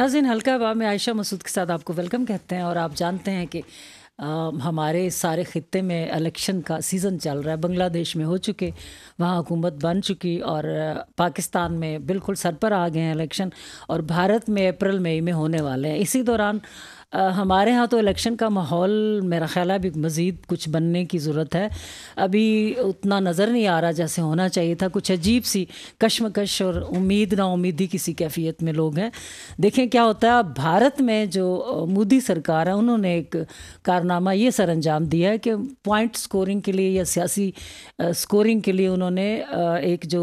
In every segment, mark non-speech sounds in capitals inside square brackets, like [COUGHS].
नाजिन हल्का बाब में आयशा मसूद के साथ आपको वेलकम कहते हैं और आप जानते हैं कि आ, हमारे सारे ख़त्े में इलेक्शन का सीज़न चल रहा है। बांग्लादेश में हो चुके वहाँ हुकूमत बन चुकी और पाकिस्तान में बिल्कुल सर पर आ गए हैं इलेक्शन और भारत में अप्रैल मई में होने वाले हैं। इसी दौरान हमारे यहाँ तो इलेक्शन का माहौल मेरा ख्याल है अभी मज़ीद कुछ बनने की ज़रूरत है। अभी उतना नज़र नहीं आ रहा जैसे होना चाहिए था। कुछ अजीब सी कशमकश और उम्मीद ना उम्मीदी किसी कैफियत में लोग हैं। देखें क्या होता है भारत में जो मोदी सरकार है, उन्होंने एक कारनामा ये सर अंजाम दिया है कि पॉइंट स्कोरिंग के लिए या सियासी स्कोरिंग के लिए उन्होंने एक जो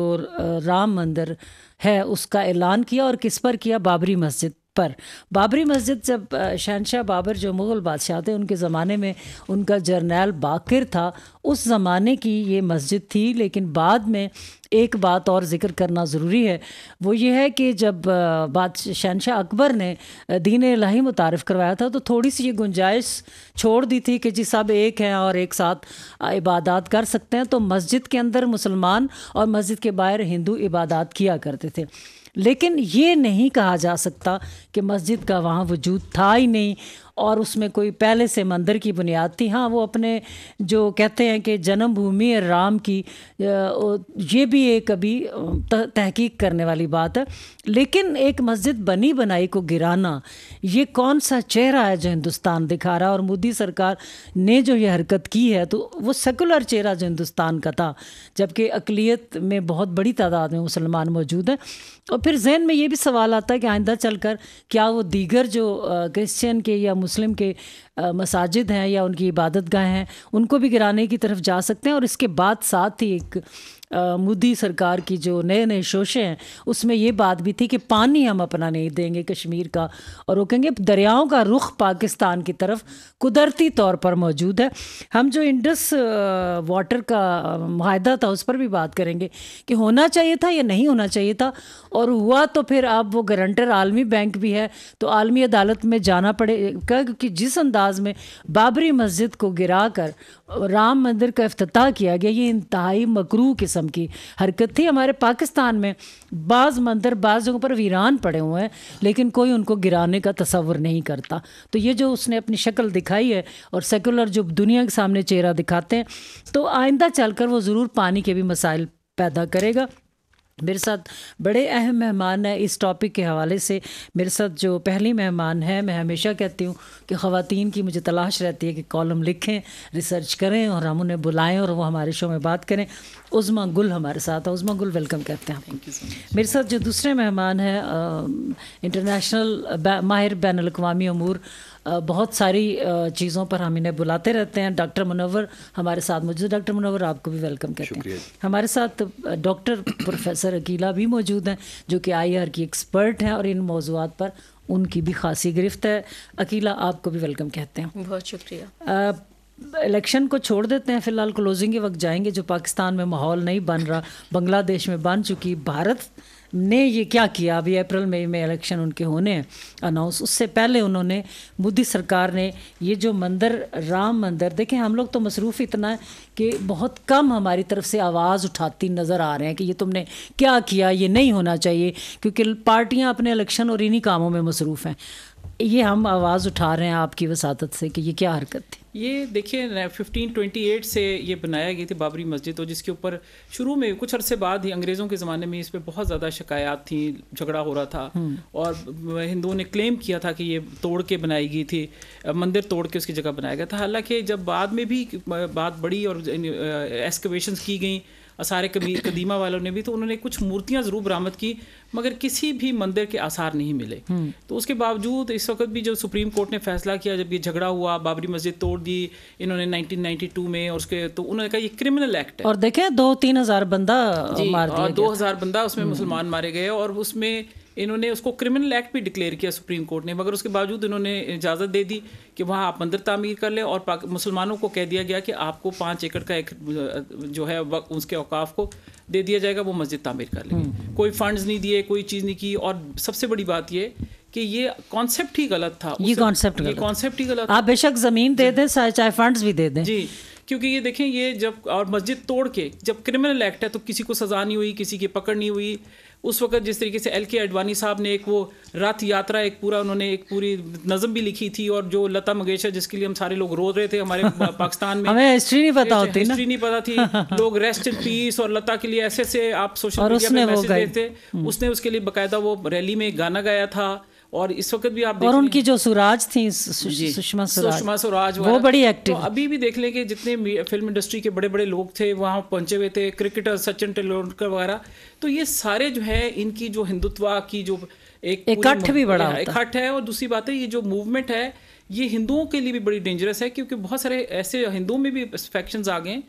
राम मंदिर है, उसका ऐलान किया और किस पर किया? बाबरी मस्जिद पर। बाबरी मस्जिद जब शहनशाह बाबर जो मुग़ल बादशाह थे, उनके ज़माने में उनका जर्नैल बाकर था। उस ज़माने की ये मस्जिद थी, लेकिन बाद में एक बात और ज़िक्र करना ज़रूरी है। वो ये है कि जब बाद, शहनशाह अकबर ने दीन लाही मुतारफ़ करवाया था तो थोड़ी सी ये गुंजाइश छोड़ दी थी कि जी सब एक हैं और एक साथ इबादत कर सकते हैं। तो मस्जिद के अंदर मुसलमान और मस्जिद के बाहर हिंदू इबादत किया करते थे। लेकिन ये नहीं कहा जा सकता कि मस्जिद का वहाँ वजूद था ही नहीं। और उसमें कोई पहले से मंदिर की बुनियाद थी। हाँ वो अपने जो कहते हैं कि जन्मभूमि राम की ये भी एक अभी तहकीक करने वाली बात है। लेकिन एक मस्जिद बनी बनाई को गिराना, ये कौन सा चेहरा है जो हिंदुस्तान दिखा रहा है? और मोदी सरकार ने जो ये हरकत की है तो वो सेकुलर चेहरा जो हिंदुस्तान का था, जबकि अकलीत में बहुत बड़ी तादाद में मुसलमान मौजूद हैं। और फिर जहन में ये भी सवाल आता है कि आइंदा चलकर क्या वो दीगर जो क्रिश्चियन के या मुस्लिम के मसाजिद हैं या उनकी इबादत गाह हैं, उनको भी गिराने की तरफ़ जा सकते हैं और इसके बाद साथ ही एक मोदी सरकार की जो नए नए शोशे हैं, उसमें ये बात भी थी कि पानी हम अपना नहीं देंगे कश्मीर का। और वो कहेंगे दरियाओं का रुख पाकिस्तान की तरफ़ कुदरती तौर पर मौजूद है। हम जो इंडस वाटर का माहा था, उस पर भी बात करेंगे कि होना चाहिए था या नहीं होना चाहिए था। और हुआ तो फिर अब वो गारंटर आलमी बैंक भी है तो आलमी अदालत में जाना पड़ेगा क्योंकि जिस अंदाज में बाबरी मस्जिद को गिरा कर राम मंदिर का अफ्ताह किया गया, ये इंतहाई मकरू किस्म की हरकत थी। हमारे पाकिस्तान में बाज़ मंदिर, बाज़ जगहों पर वीरान पड़े हुए हैं, लेकिन कोई उनको गिराने का तस्वर नहीं करता। तो ये जो उसने अपनी शक्ल दिखाई है और सेकुलर जो दुनिया के सामने चेहरा दिखाते हैं तो आइंदा चलकर वो ज़रूर पानी के भी मसाइल पैदा करेगा। मेरे साथ बड़े अहम मेहमान हैं इस टॉपिक के हवाले से। मेरे साथ जो पहली मेहमान है मैं हमेशा कहती हूँ कि ख़वातीन की मुझे तलाश रहती है कि कॉलम लिखें रिसर्च करें और हम उन्हें बुलाएँ और वो हमारे शो में बात करें। उज़मा गुल हमारे साथ है। उज़मा गुल वेलकम कहते हैं थैंक यू मेरे साथ जो दूसरे मेहमान हैं इंटरनेशनल माहिर बैन अवी अमूर बहुत सारी चीज़ों पर हम इन्हें बुलाते रहते हैं। डॉक्टर मनोवर हमारे साथ मौजूद डॉक्टर मनोवर आपको भी वेलकम कहते हैं। हमारे साथ डॉक्टर प्रोफेसर अकीला भी मौजूद हैं जो कि आई आर की एक्सपर्ट हैं और इन मौजूद पर उनकी भी खासी गिरफ्त है। अकीला आपको भी वेलकम कहते हैं। बहुत शुक्रिया। इलेक्शन को छोड़ देते हैं, फ़िलहाल क्लोजिंग के वक्त जाएँगे जो पाकिस्तान में माहौल नहीं बन रहा, बांग्लादेश में बन चुकी, भारत ने ये क्या किया? अभी अप्रैल, मई में इलेक्शन उनके होने हैं अनाउंस उससे पहले उन्होंने मोदी सरकार ने ये जो मंदिर, राम मंदिर, देखें हम लोग तो मसरूफ़ इतना है कि बहुत कम हमारी तरफ़ से आवाज़ उठाती नज़र आ रहे हैं कि ये तुमने क्या किया? ये नहीं होना चाहिए, क्योंकि पार्टियाँ अपने इलेक्शन और इन्हीं कामों में मसरूफ़ हैं। ये हम आवाज़ उठा रहे हैं आपकी वसादत से कि ये क्या हरकत थी? ये देखिए फिफ्टीन ट्वेंटी एट से ये बनाया गई थी बाबरी मस्जिद और जिसके ऊपर शुरू में कुछ अरसे बाद ही अंग्रेज़ों के ज़माने में इस पर बहुत ज़्यादा शिकायत थी झगड़ा हो रहा था। हम्म। और हिंदुओं ने क्लेम किया था कि ये तोड़ के बनाई गई थी मंदिर तोड़ के उसकी जगह बनाया गया था। हालाँकि जब बाद में भी बात बड़ी और एस्कवेशन की गई आसार कदीमा वालों ने भी तो उन्होंने कुछ मूर्तियाँ ज़रूर बरामद की मगर किसी भी मंदिर के आसार नहीं मिले हम्म। तो उसके बावजूद इस वक्त भी जो सुप्रीम कोर्ट ने फैसला किया जब ये झगड़ा हुआ बाबरी मस्जिद तोड़ दी इन्होंने 1992 में और उसके तो उन्होंने कहा ये क्रिमिनल एक्ट है और देखे दो तीन हज़ार बंदा मार दिया दो हज़ार बंदा उसमें हम्म। मुसलमान मारे गए और उसमें इन्होंने उसको क्रिमिनल एक्ट भी डिक्लेयर किया सुप्रीम कोर्ट ने मगर उसके बावजूद इन्होंने इजाज़त दे दी कि वहाँ आप मंदिर तामीर कर लें और मुसलमानों को कह दिया गया कि आपको पाँच एकड़ का एक जो है उसके अवकाफ को दे दिया जाएगा वो मस्जिद तामीर कर लेंगे हम्म। कोई फंड्स नहीं दिए कोई चीज़ नहीं की और सबसे बड़ी बात ये कि ये कॉन्सेप्ट ही गलत था। ये कॉन्सेप्ट ये कॉन्सेप्ट ही गलत आप बेशक ज़मीन दे दें चाहे फंड्स भी दे दें। जी क्योंकि ये देखें ये जब और मस्जिद तोड़ के जब क्रिमिनल एक्ट है तो किसी को सज़ा नहीं हुई किसी की पकड़ नहीं हुई उस वक्त जिस तरीके से एल के अडवानी साहब ने एक वो रथ यात्रा एक पूरा उन्होंने एक पूरी नज़म भी लिखी थी और जो लता मंगेशकर जिसके लिए हम सारे लोग रो रहे थे हमारे [LAUGHS] पाकिस्तान में। हमें हिस्ट्री नहीं पता होती हिस्ट्री नहीं पता थी। [LAUGHS] लोग रेस्ट इन पीस और लता के लिए ऐसे ऐसे आप सोशल मीडिया पे मैसेज देते। हम्म। उसने उसके लिए बाकायदा वो रैली में गाना गाया था। और इस वक्त भी आप और उनकी जो सुराज थी सुषमा स्वराज सुषमा स्वराज वो बड़ी एक्टिव तो अभी भी देख लें कि जितने फ़िल्म इंडस्ट्री के बड़े बड़े लोग थे वहाँ पहुँचे हुए थे क्रिकेटर सचिन तेंदुलकर वगैरह। तो ये सारे जो है इनकी जो हिंदुत्व की जो एक इकट्ठ भी बड़ा इकट्ठ है। और दूसरी बात है ये जो मूवमेंट है ये हिंदुओं के लिए भी बड़ी डेंजरस है क्योंकि बहुत सारे ऐसे हिंदुओं में भी फैक्शंस आ गए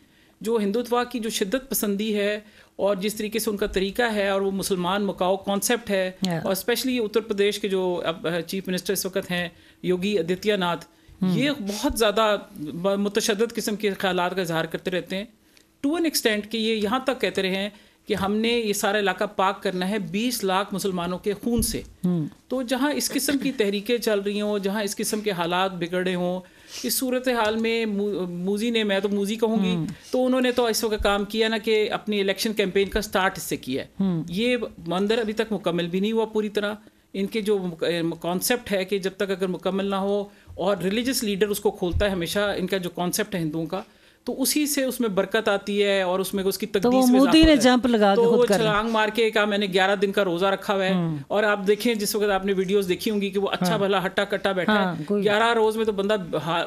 जो हिंदुत्व की जो शिद्दत पसंदी है और जिस तरीके से उनका तरीका है और वो मुसलमान मकाओ कॉन्सेप्ट है Yeah. और स्पेशली उत्तर प्रदेश के जो अब चीफ मिनिस्टर इस वक्त हैं योगी आदित्यनाथ ये बहुत ज़्यादा मुतशद किस्म के ख्याल का इजहार करते रहते हैं। टू एन एक्सटेंट कि ये यहाँ तक कहते रहे हैं कि हमने ये सारा इलाका पाक करना है 20 लाख मुसलमानों के खून से। तो जहाँ इस किस्म की तहरीकें चल रही हों जहाँ इस किस्म के हालात बिगड़े हों इस सूरत हाल में मूजी ने मैं तो मूजी कहूँगी तो उन्होंने तो इस वक्त काम किया ना कि अपनी इलेक्शन कैंपेन का स्टार्ट इससे किया है। ये मंदिर अभी तक मुकम्मल भी नहीं हुआ पूरी तरह। इनके जो कॉन्सेप्ट है कि जब तक अगर मुकम्मल ना हो और रिलीजियस लीडर उसको खोलता है हमेशा इनका जो कॉन्सेप्ट है हिंदुओं का तो उसी से उसमें बरकत आती है और उसमें उसकी तो तकदीस में मोदी ने जंप लगा के तो वो छलांग मार के कहा मैंने 11 दिन का रोजा रखा हुआ है। और आप देखें जिस वक्त आपने वीडियोस देखी होंगी कि वो अच्छा हाँ, भला हट्टा कट्टा बैठा हाँ, है 11 रोज में तो बंदा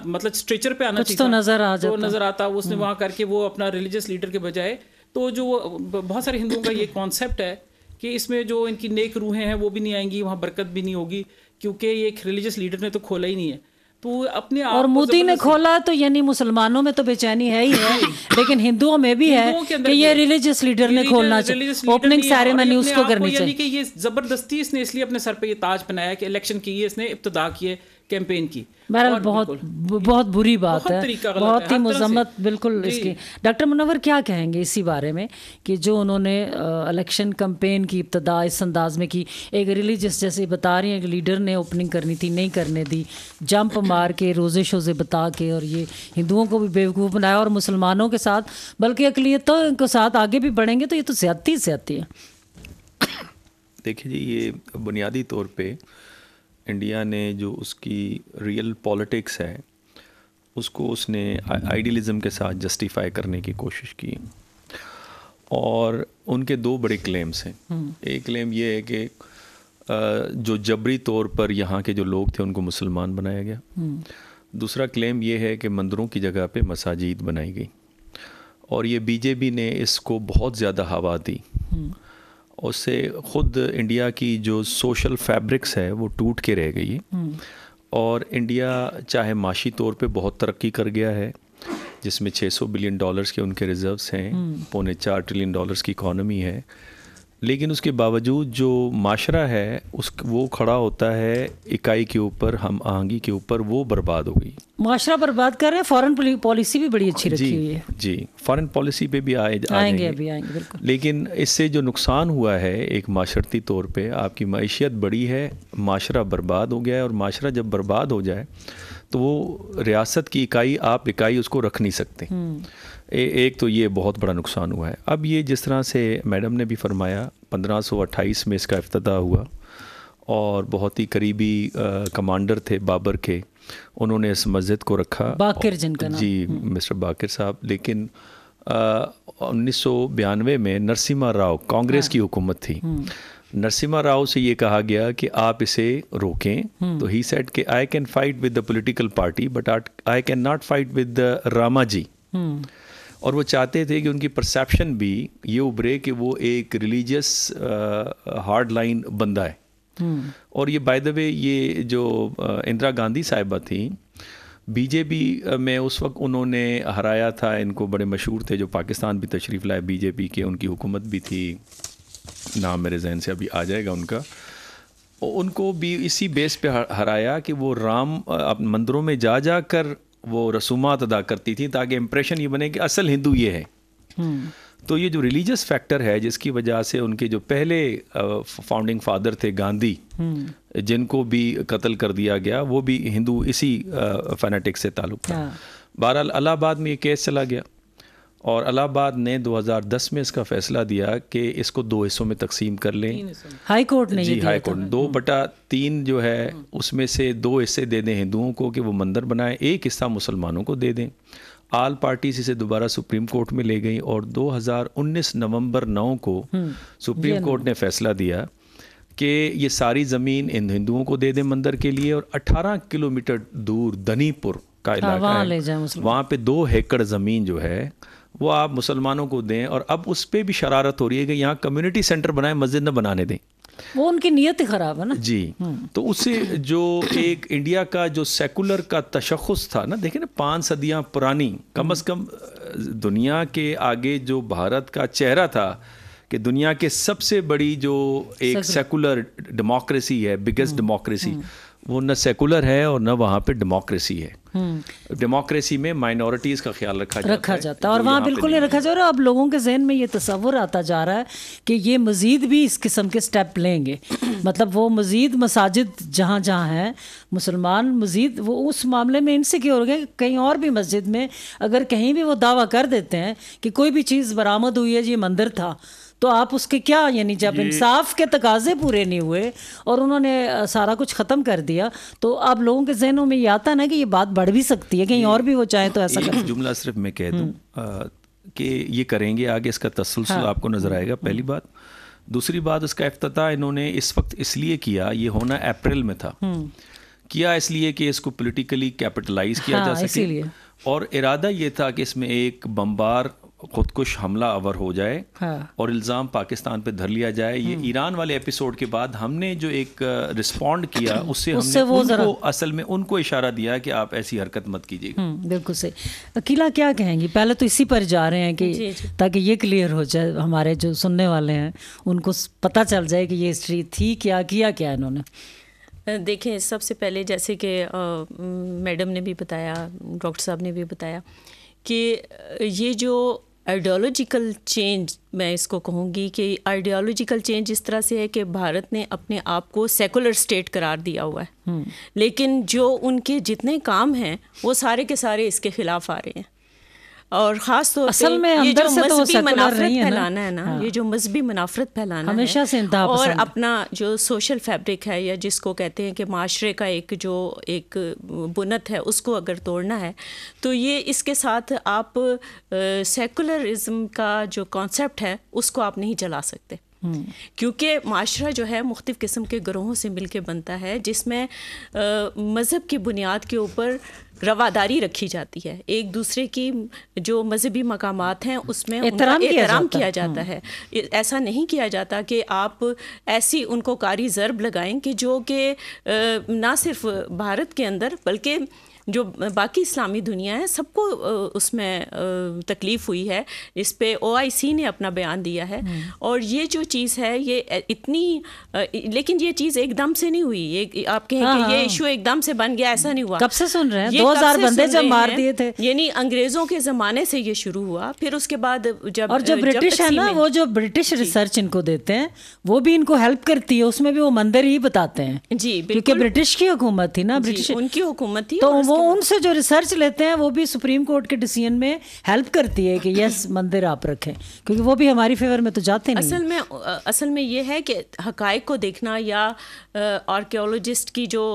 मतलब स्ट्रेचर पे आना चाहिए तो नज़र आ तो। नज़र आता उसने वहाँ करके वो अपना रिलीजियस लीडर के बजाय तो जो बहुत सारे हिंदुओं का ये कॉन्सेप्ट है कि इसमें जो इनकी नेक रूहें हैं वो भी नहीं आएँगी वहाँ बरकत भी नहीं होगी क्योंकि ये एक रिलीजियस लीडर ने तो खोला ही नहीं है। तो अपने और मोदी ने खोला तो यानी मुसलमानों में तो बेचैनी है ही है [COUGHS] लेकिन हिंदुओं में भी है हिंदुओं के कि ये रिलीजियस लीडर ने खोलना चाहिए। ओपनिंग सारे मैंने सेरेमनी उसको करनी चाहिए। कि ये ज़बरदस्ती इसने इसलिए अपने सर पे ये ताज बनाया कि इलेक्शन की इसने इब्तदा की है। कैंपेन की। बहरहाल बहुत बहुत बुरी बात बहुत है। बहुत ही। मजम्मत बिल्कुल इसकी। डॉक्टर मुनवर क्या कहेंगे इसी बारे में कि जो उन्होंने इलेक्शन कैंपेन की इब्तदा इस अंदाज में की एक रिलीजियस जैसे बता रही हैं कि लीडर ने ओपनिंग करनी थी नहीं करने दी जंप मार के रोज़े शोज़े बता के और ये हिंदुओं को भी बेवकूफ़ बनाया और मुसलमानों के साथ बल्कि अकलीतों के साथ आगे भी बढ़ेंगे तो ये तो ज्यादती ज्यादती है। देखिए जी ये बुनियादी तौर पे इंडिया ने जो उसकी रियल पॉलिटिक्स है उसको उसने आइडियलिज्म के साथ जस्टिफाई करने की कोशिश की। और उनके दो बड़े क्लेम्स हैं। एक क्लेम ये है कि जो जबरी तौर पर यहाँ के जो लोग थे उनको मुसलमान बनाया गया। दूसरा क्लेम ये है कि मंदिरों की जगह पे मसाजिद बनाई गई। और ये बीजेपी ने इसको बहुत ज़्यादा हवा दी। उससे ख़ुद इंडिया की जो सोशल फैब्रिक्स है वो टूट के रह गई। और इंडिया चाहे माशी तौर पे बहुत तरक्की कर गया है जिसमें 600 बिलियन डॉलर्स के उनके रिजर्व्स हैं पौने चार ट्रिलियन डॉलर्स की इकॉनमी है। लेकिन उसके बावजूद जो माशरा है उस वो खड़ा होता है इकाई के ऊपर हम आहंगी के ऊपर वो बर्बाद हो गई। माशरा बर्बाद कर रहे हैं फॉरेन पॉलिसी भी बड़ी अच्छी रखी हुई है। जी फॉरेन पॉलिसी पे भी आए आएँगे। अभी आएँगे बिल्कुल। लेकिन इससे जो नुकसान हुआ है एक माशरती तौर पे आपकी मीशत बड़ी है माशरा बर्बाद हो गया है और माशरा जब बर्बाद हो जाए तो वो रियासत की इकाई आप इकाई उसको रख नहीं सकते। ए, एक तो ये बहुत बड़ा नुकसान हुआ है। अब ये जिस तरह से मैडम ने भी फरमाया 1528 में इसका अफ्ताह हुआ और बहुत ही करीबी अ, कमांडर थे बाबर के उन्होंने इस मस्जिद को रखा। बाकिर जिनका नाम। जी मिस्टर बाकिर साहब लेकिन उन्नीस में नरसिम्हा राव कांग्रेस की हुकूमत थी। नरसिम्हा राव से ये कहा गया कि आप इसे रोकें। तो ही सेट कि I can fight with the political party but I can not fight with the Rama ji और वो चाहते थे कि उनकी परसेप्शन भी ये उभरे कि वो एक रिलीजियस हार्ड लाइन बंदा है। और ये बाय द वे ये जो इंदिरा गांधी साहिबा थी बीजेपी में उस वक्त उन्होंने हराया था। इनको बड़े मशहूर थे जो पाकिस्तान भी तशरीफ़ लाए बीजेपी के उनकी हुकूमत भी थी। नाम मेरे जहन से अभी आ जाएगा उनका। उनको भी इसी बेस पे हराया कि वो राम अब मंदिरों में जा जा कर वो रसूमात अदा करती थी ताकि इम्प्रेशन ये बने कि असल हिंदू ये है। तो ये जो रिलीजियस फैक्टर है जिसकी वजह से उनके जो पहले फाउंडिंग फादर थे गांधी जिनको भी कत्ल कर दिया गया वो भी हिंदू इसी फैनेटिक से ताल्लुक था। हाँ। बहरहाल अलाहाबाद में ये केस चला गया। और अलाहाबाद ने 2010 में इसका फैसला दिया कि इसको दो हिस्सों में तकसीम कर लें। हाई कोर्ट ने जी हाई कोर्ट। दो बटा तीन जो है उसमें से दो हिस्से दे दें हिंदुओं को कि वो मंदिर बनाएँ एक हिस्सा मुसलमानों को दे दें। आल पार्टीज़ इसे दोबारा सुप्रीम कोर्ट में ले गई और 2019 नवंबर 9 को सुप्रीम कोर्ट ने फैसला दिया कि ये सारी ज़मीन इन हिंदुओं को दे दें मंदिर के लिए और 18 किलोमीटर दूर दनीपुर का इलाका वहाँ है। ले जाएँ मुसलमान। वहाँ पे दो एकड़ ज़मीन जो है वो आप मुसलमानों को दें और अब उस पर भी शरारत हो रही है कि यहाँ कम्युनिटी सेंटर बनाए मस्जिद न बनाने दें। वो उनकी नीयत ही खराब है ना? जी। तो उससे जो एक इंडिया का जो सेकुलर का तशखस था ना देखें ना पाँच सदियाँ पुरानी कम अज़ कम दुनिया के आगे जो भारत का चेहरा था कि दुनिया के सबसे बड़ी जो एक सेकुलर डेमोक्रेसी है बिगेस्ट डेमोक्रेसी वो न सेकुलर है और न वहाँ पे डेमोक्रेसी है। डेमोक्रेसी में माइनॉरिटीज़ का ख्याल रखा जाता रखा है। जाता है। और वहाँ बिल्कुल नहीं रखा जा रहा। अब लोगों के जहन में ये तस्वुर आता जा रहा है कि ये मज़ीद भी इस किस्म के स्टेप लेंगे। [COUGHS] मतलब वो मज़ीद मसाजिद जहाँ जहाँ हैं मुसलमान मज़ीद वो उस मामले में इनसिक्योर हो गए। कहीं और भी मस्जिद में अगर कहीं भी वो दावा कर देते हैं कि कोई भी चीज़ बरामद हुई है जी मंदिर था तो आप उसके क्या यानी जब इंसाफ के तकाजे पूरे नहीं हुए और उन्होंने सारा कुछ ख़त्म कर दिया तो आप लोगों के जहनों में ये आता ना कि ये बात बढ़ भी सकती है कहीं और भी वो चाहे तो ऐसा कर जुमला सिर्फ़ मैं कह दूँ अ, कि ये करेंगे आगे इसका तसलसल आपको नज़र आएगा पहली बात। दूसरी बात उसका अफ्ताह इन्होंने इस वक्त इसलिए किया ये होना अप्रैल में था। किया इसलिए कि इसको पॉलिटिकली कैपिटलाइज किया हाँ, जा सके। और इरादा ये था कि इसमें एक बम्बार खुदकुश हमला अवर हो जाए हाँ। और इल्ज़ाम पाकिस्तान पे धर लिया जाए। ये ईरान वाले एपिसोड के बाद हमने जो एक रिस्पॉन्ड किया उससे [CLEARS THROAT] उससे हमने उनको असल में उनको इशारा दिया कि आप ऐसी हरकत मत कीजिएगा। हम्म, बिल्कुल सही। अकीला क्या कहेंगी? पहले तो इसी पर जा रहे हैं कि ताकि ये क्लियर हो जाए हमारे जो सुनने वाले हैं उनको पता चल जाए कि ये हिस्ट्री थी क्या किया क्या इन्होंने। देखें सबसे पहले जैसे कि मैडम ने भी बताया डॉक्टर साहब ने भी बताया कि ये जो आइडियोलॉजिकल चेंज मैं इसको कहूँगी कि आइडियोलॉजिकल चेंज इस तरह से है कि भारत ने अपने आप को सेकुलर स्टेट करार दिया हुआ है। लेकिन जो उनके जितने काम हैं वो सारे के सारे इसके खिलाफ आ रहे हैं। और ख़ास तौर असल में अंदर से तो मजहबी मुनाफरत। फैलाना है ना हाँ। ये जो मजहबी मुनाफरत फैलाना हमेशा से और अपना जो सोशल फैब्रिक है या जिसको कहते हैं कि माशरे का एक जो एक बुनत है उसको अगर तोड़ना है तो ये इसके साथ आप सेकुलरिज्म का जो कॉन्सेप्ट है उसको आप नहीं चला सकते क्योंकि माशरा जो है मुख्तफ किस्म के ग्रोहों से मिल के बनता है जिसमें मज़हब की बुनियाद के ऊपर रवादारी रखी जाती है। एक दूसरे की जो मजहबी मकामात हैं उसमें एहतराम किया जाता किया। जाता है। ऐसा नहीं किया जाता कि आप ऐसी उनको कारी ज़रब लगाएँ कि जो कि ना सिर्फ़ भारत के अंदर बल्कि जो बाकी इस्लामी दुनिया है सबको उसमें तकलीफ़ हुई है। इस पे ओआईसी ने अपना बयान दिया है। और ये जो चीज़ है ये इतनी लेकिन ये चीज़ एकदम से नहीं हुई। ये आप कहें हाँ, कि हाँ। ये इशू एकदम से बन गया ऐसा नहीं हुआ। कब से सुन रहे हैं? ये 2000 कब से बंदे जब मार दिए थे। यानी अंग्रेज़ों के ज़माने से ये शुरू हुआ। फिर उसके बाद जब और जो जब ब्रिटिश है ना वो जो ब्रिटिश रिसर्च इनको देते हैं वो भी इनको हेल्प करती है। उसमें भी वो मंदिर ही बताते हैं। जी क्योंकि ब्रिटिश की हुकूमत थी ना ब्रिटिश उनकी हुकूमत थी तो वो उनसे जो रिसर्च लेते हैं वो भी सुप्रीम कोर्ट के डिसीज़न में हेल्प करती है कि [CLEARS THROAT] यस मंदिर आप रखें। क्योंकि वो भी हमारी फेवर में तो जाते नहीं असल में असल में ये है कि हकायक को देखना या आर्कियोलॉजिस्ट की जो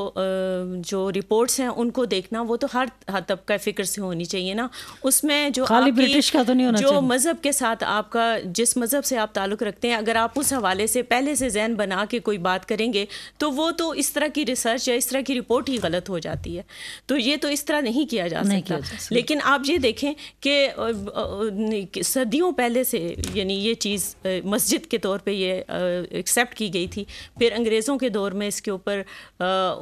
जो रिपोर्ट्स हैं उनको देखना वो तो हर हर तबका फ़िक्र से होनी चाहिए ना। उसमें जो खाली ब्रिटिश का तो नहीं होना जो मज़हब के साथ आपका जिस मज़हब से आप ताल्लुक़ रखते हैं अगर आप उस हवाले से पहले से जहन बना के कोई बात करेंगे तो वो तो इस तरह की रिसर्च या इस तरह की रिपोर्ट ही गलत हो जाती है। तो ये तो इस तरह नहीं किया जा नहीं सकता। किया जा लेकिन आप ये देखें कि सदियों पहले से यानी ये चीज़ मस्जिद के तौर पे ये एक्सेप्ट की गई थी। फिर अंग्रेज़ों के दौर में इसके ऊपर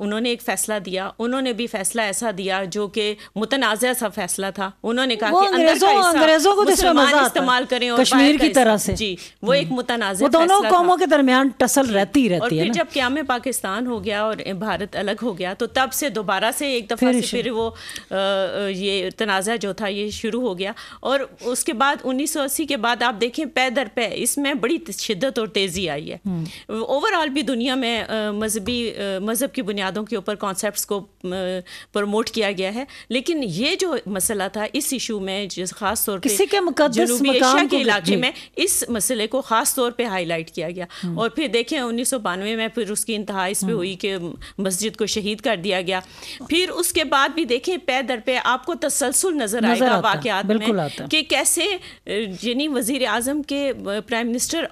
उन्होंने एक फ़ैसला दिया। उन्होंने भी फ़ैसला ऐसा दिया जो कि मुतनाज़ सा फ़ैसला था। उन्होंने कहा कि अंग्रेजों- अंग्रेज़ों को तो। इस्तेमाल करें और कश्मीर की तरह से। जी वो एक मुतनाज़ दोनों कौमों के दरमियान टसल रहती रहती है जब क्याम पाकिस्तान हो गया और भारत अलग हो गया तो तब से दोबारा से एक दफ़ा फिर शुरू। फिर वो अ, ये तनाज़ा जो था ये शुरू हो गया। और उसके बाद 1980 के बाद आप देखें पै दर पै इसमें बड़ी शिद्दत और तेज़ी आई है। ओवरऑल भी दुनिया में मजहबी मज़हब की बुनियादों के ऊपर कॉन्सेप्ट को प्रमोट किया गया है। लेकिन ये जो मसला था इस इशू में जिस खास तौर के जनूबी एशिया के इलाके में इस मसले को ख़ास तौर पे हाईलाइट किया गया। और फिर देखें उन्नीस सौ बानवे में फिर उसकी इंतहा इस पे हुई कि मस्जिद को शहीद कर दिया गया। फिर उसके बाद भी देखें पे दर पे आपको तसलसल नज़र नज़र आएगा बिल्कुल में कि कैसे यानी वज़ीर अजम के प्राइम मिनिस्टर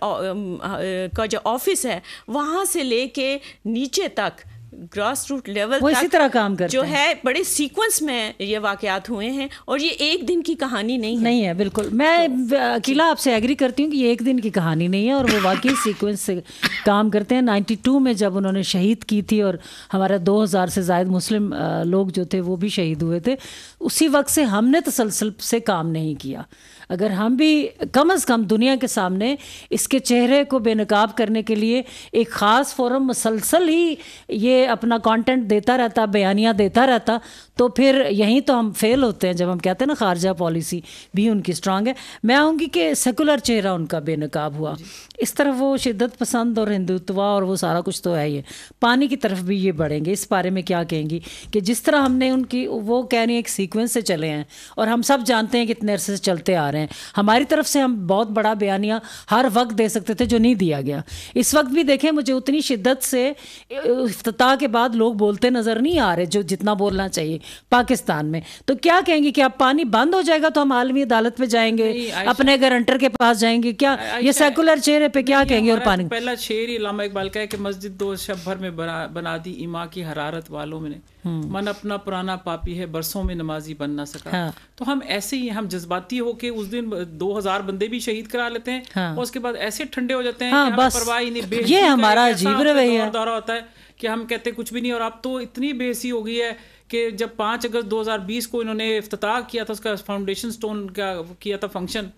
का जो ऑफ़िस है वहाँ से लेके नीचे तक ग्रास रूट लेवल वो इसी तरह काम करते जो हैं। बड़े सीक्वेंस में ये वाकयात हुए हैं और ये एक दिन की कहानी नहीं है। नहीं है बिल्कुल। मैं तो अकेला आपसे एग्री करती हूँ कि ये एक दिन की कहानी नहीं है और वो वाकई सीक्वेंस से काम करते हैं। 92 में जब उन्होंने शहीद की थी और हमारे 2000 से ज़ायद मुस्लिम लोग जो थे वो भी शहीद हुए थे उसी वक्त से हमने तसलसल से काम नहीं किया। अगर हम भी कम अज़ कम दुनिया के सामने इसके चेहरे को बेनकाब करने के लिए एक ख़ास फोरम मुसलसल ही ये अपना कंटेंट देता रहता बयानियाँ देता रहता तो फिर यहीं तो हम फेल होते हैं जब हम कहते हैं ना खारजा पॉलिसी भी उनकी स्ट्रांग है। मैं आऊँगी कि सेकुलर चेहरा उनका बेनकाब हुआ। इस तरफ़ वो शिद्दत पसंद और हिंदुत्वा और वो सारा कुछ तो है ही। पानी की तरफ़ भी ये बढ़ेंगे। इस बारे में क्या कहेंगी कि जिस तरह हमने उनकी वो कह रही एक सीक्वेंस से चले हैं और हम सब जानते हैं कितने अरसे से चलते आ रहे हैं। हमारी तरफ़ से हम बहुत बड़ा बयानिया हर वक्त दे सकते थे जो नहीं दिया गया। इस वक्त भी देखें मुझे उतनी शिद्दत से इफ्तः के बाद लोग बोलते नज़र नहीं आ रहे जो जितना बोलना चाहिए। पाकिस्तान में तो क्या कहेंगे कि अब पानी बंद हो जाएगा तो हम आलमी अदालत पे जाएँगे अपने गारंटर के पास जाएँगे क्या ये सेकुलर चेहरे पे क्या कहेंगे और पानी पहला शेर ही इलामा इकबाल का है कि मस्जिद दो शब भर में बना, बना दी इमा की हरारत वालों में हम्म। मन अपना पुराना पापी है बरसों में नमाजी बन ना सका हाँ। तो हम ऐसे ही हम जज्बाती होके उस दिन 2000 बंदे भी शहीद करा लेते हैं हाँ। और उसके बाद ऐसे ठंडे हो जाते हैं हाँ, बस। परवाह ही नहीं ये हमारा अजीब रवैया। होता है कि हम कहते कुछ भी नहीं और अब तो इतनी बेसी हो गई है कि जब पाँच अगस्त 2020 को इन्होंने अफ्ताह किया था, उसका फाउंडेशन स्टोन का किया था फ़ंक्शन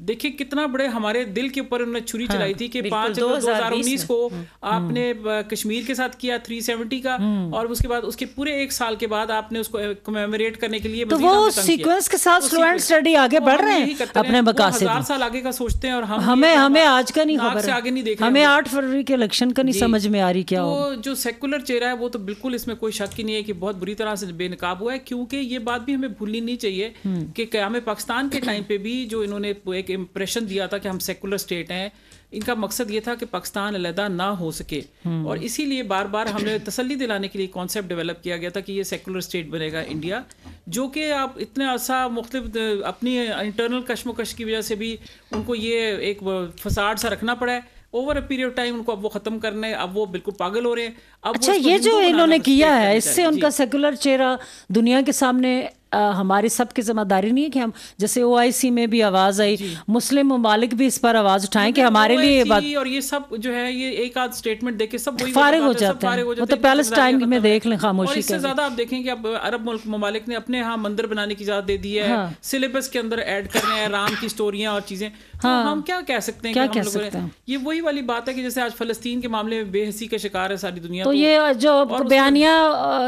देखिए कितना बड़े हमारे दिल के ऊपर उन्होंने छुरी हाँ, चलाई थी कि पाँच अगस्त 2020 2019 को आपने कश्मीर के साथ किया 370 का और उसके बाद उसके पूरे एक साल के बाद आपने उसको कमेमोरेट करने के लिए तो वो किया। सीक्वेंस के साथ स्लो एंड स्टडी आगे वो बढ़ रहे हैं अपने। हज़ार साल आगे का सोचते हैं और हम हमें हमें आज का नहीं खबर आगे नहीं देख हमें आठ फरवरी के इलेक्शन का नहीं समझ में आ रही क्या हो? तो जो सेकुलर चेहरा है वो तो बिल्कुल इसमें कोई शक ही नहीं है कि बहुत बुरी तरह से बेनकाब हुआ है क्योंकि ये बात भी हमें भूलनी नहीं चाहिए हम्म। कि क्याम पाकिस्तान के [CLEARS THROAT] टाइम पे भी जो इन्होंने एक इम्प्रेशन दिया था कि हम सेकुलर स्टेट हैं। इनका मकसद ये था कि पाकिस्तान अलहदा ना हो सके। हम्म। और इसीलिए बार बार हमने तसल्ली दिलाने के लिए कॉन्सेप्ट डेवलप किया गया था कि ये सेकुलर स्टेट बनेगा इंडिया जो कि आप इतने अरसा मुख्तलिफ़ अपनी इंटरनल कशमकश की वजह से भी उनको ये एक फसाड सा रखना पड़ा है। Over a period of time उनको अब वो खत्म करने अब वो बिल्कुल पागल हो रहे हैं। अब अच्छा ये जो इन्होंने किया है इससे उनका सेकुलर चेहरा दुनिया के सामने हमारी सबकी ज़िम्मेदारी नहीं है कि हम जैसे ओआईसी में भी आवाज़ आई मुस्लिम ममालिक भी इस पर आवाज़ उठाएँ कि हमारे लिए ये बात और ये सब जो है ये एक आध स्टेटमेंट देखे सब फारे फारिग हो है, सब जाते हैं। मतलब हो वो तो हैं, पैलेस्टाइन में देख हैं। लें, खामोशी और इससे ज़्यादा आप देखें कि अब अरब मुल्क ममालिक ने अपने यहाँ मंदिर बनाने की इजाज़त दे दी है हाँ। सिलेबस के अंदर एड कर रहे हैं राम की स्टोरियाँ और चीज़ें तो हाँ। हम क्या कह सकते हैं क्या कह सकते हैं? ये वही वाली बात है कि जैसे आज फलस्तीन के मामले में बेहसी का शिकार है सारी दुनिया तो ये जो बयानिया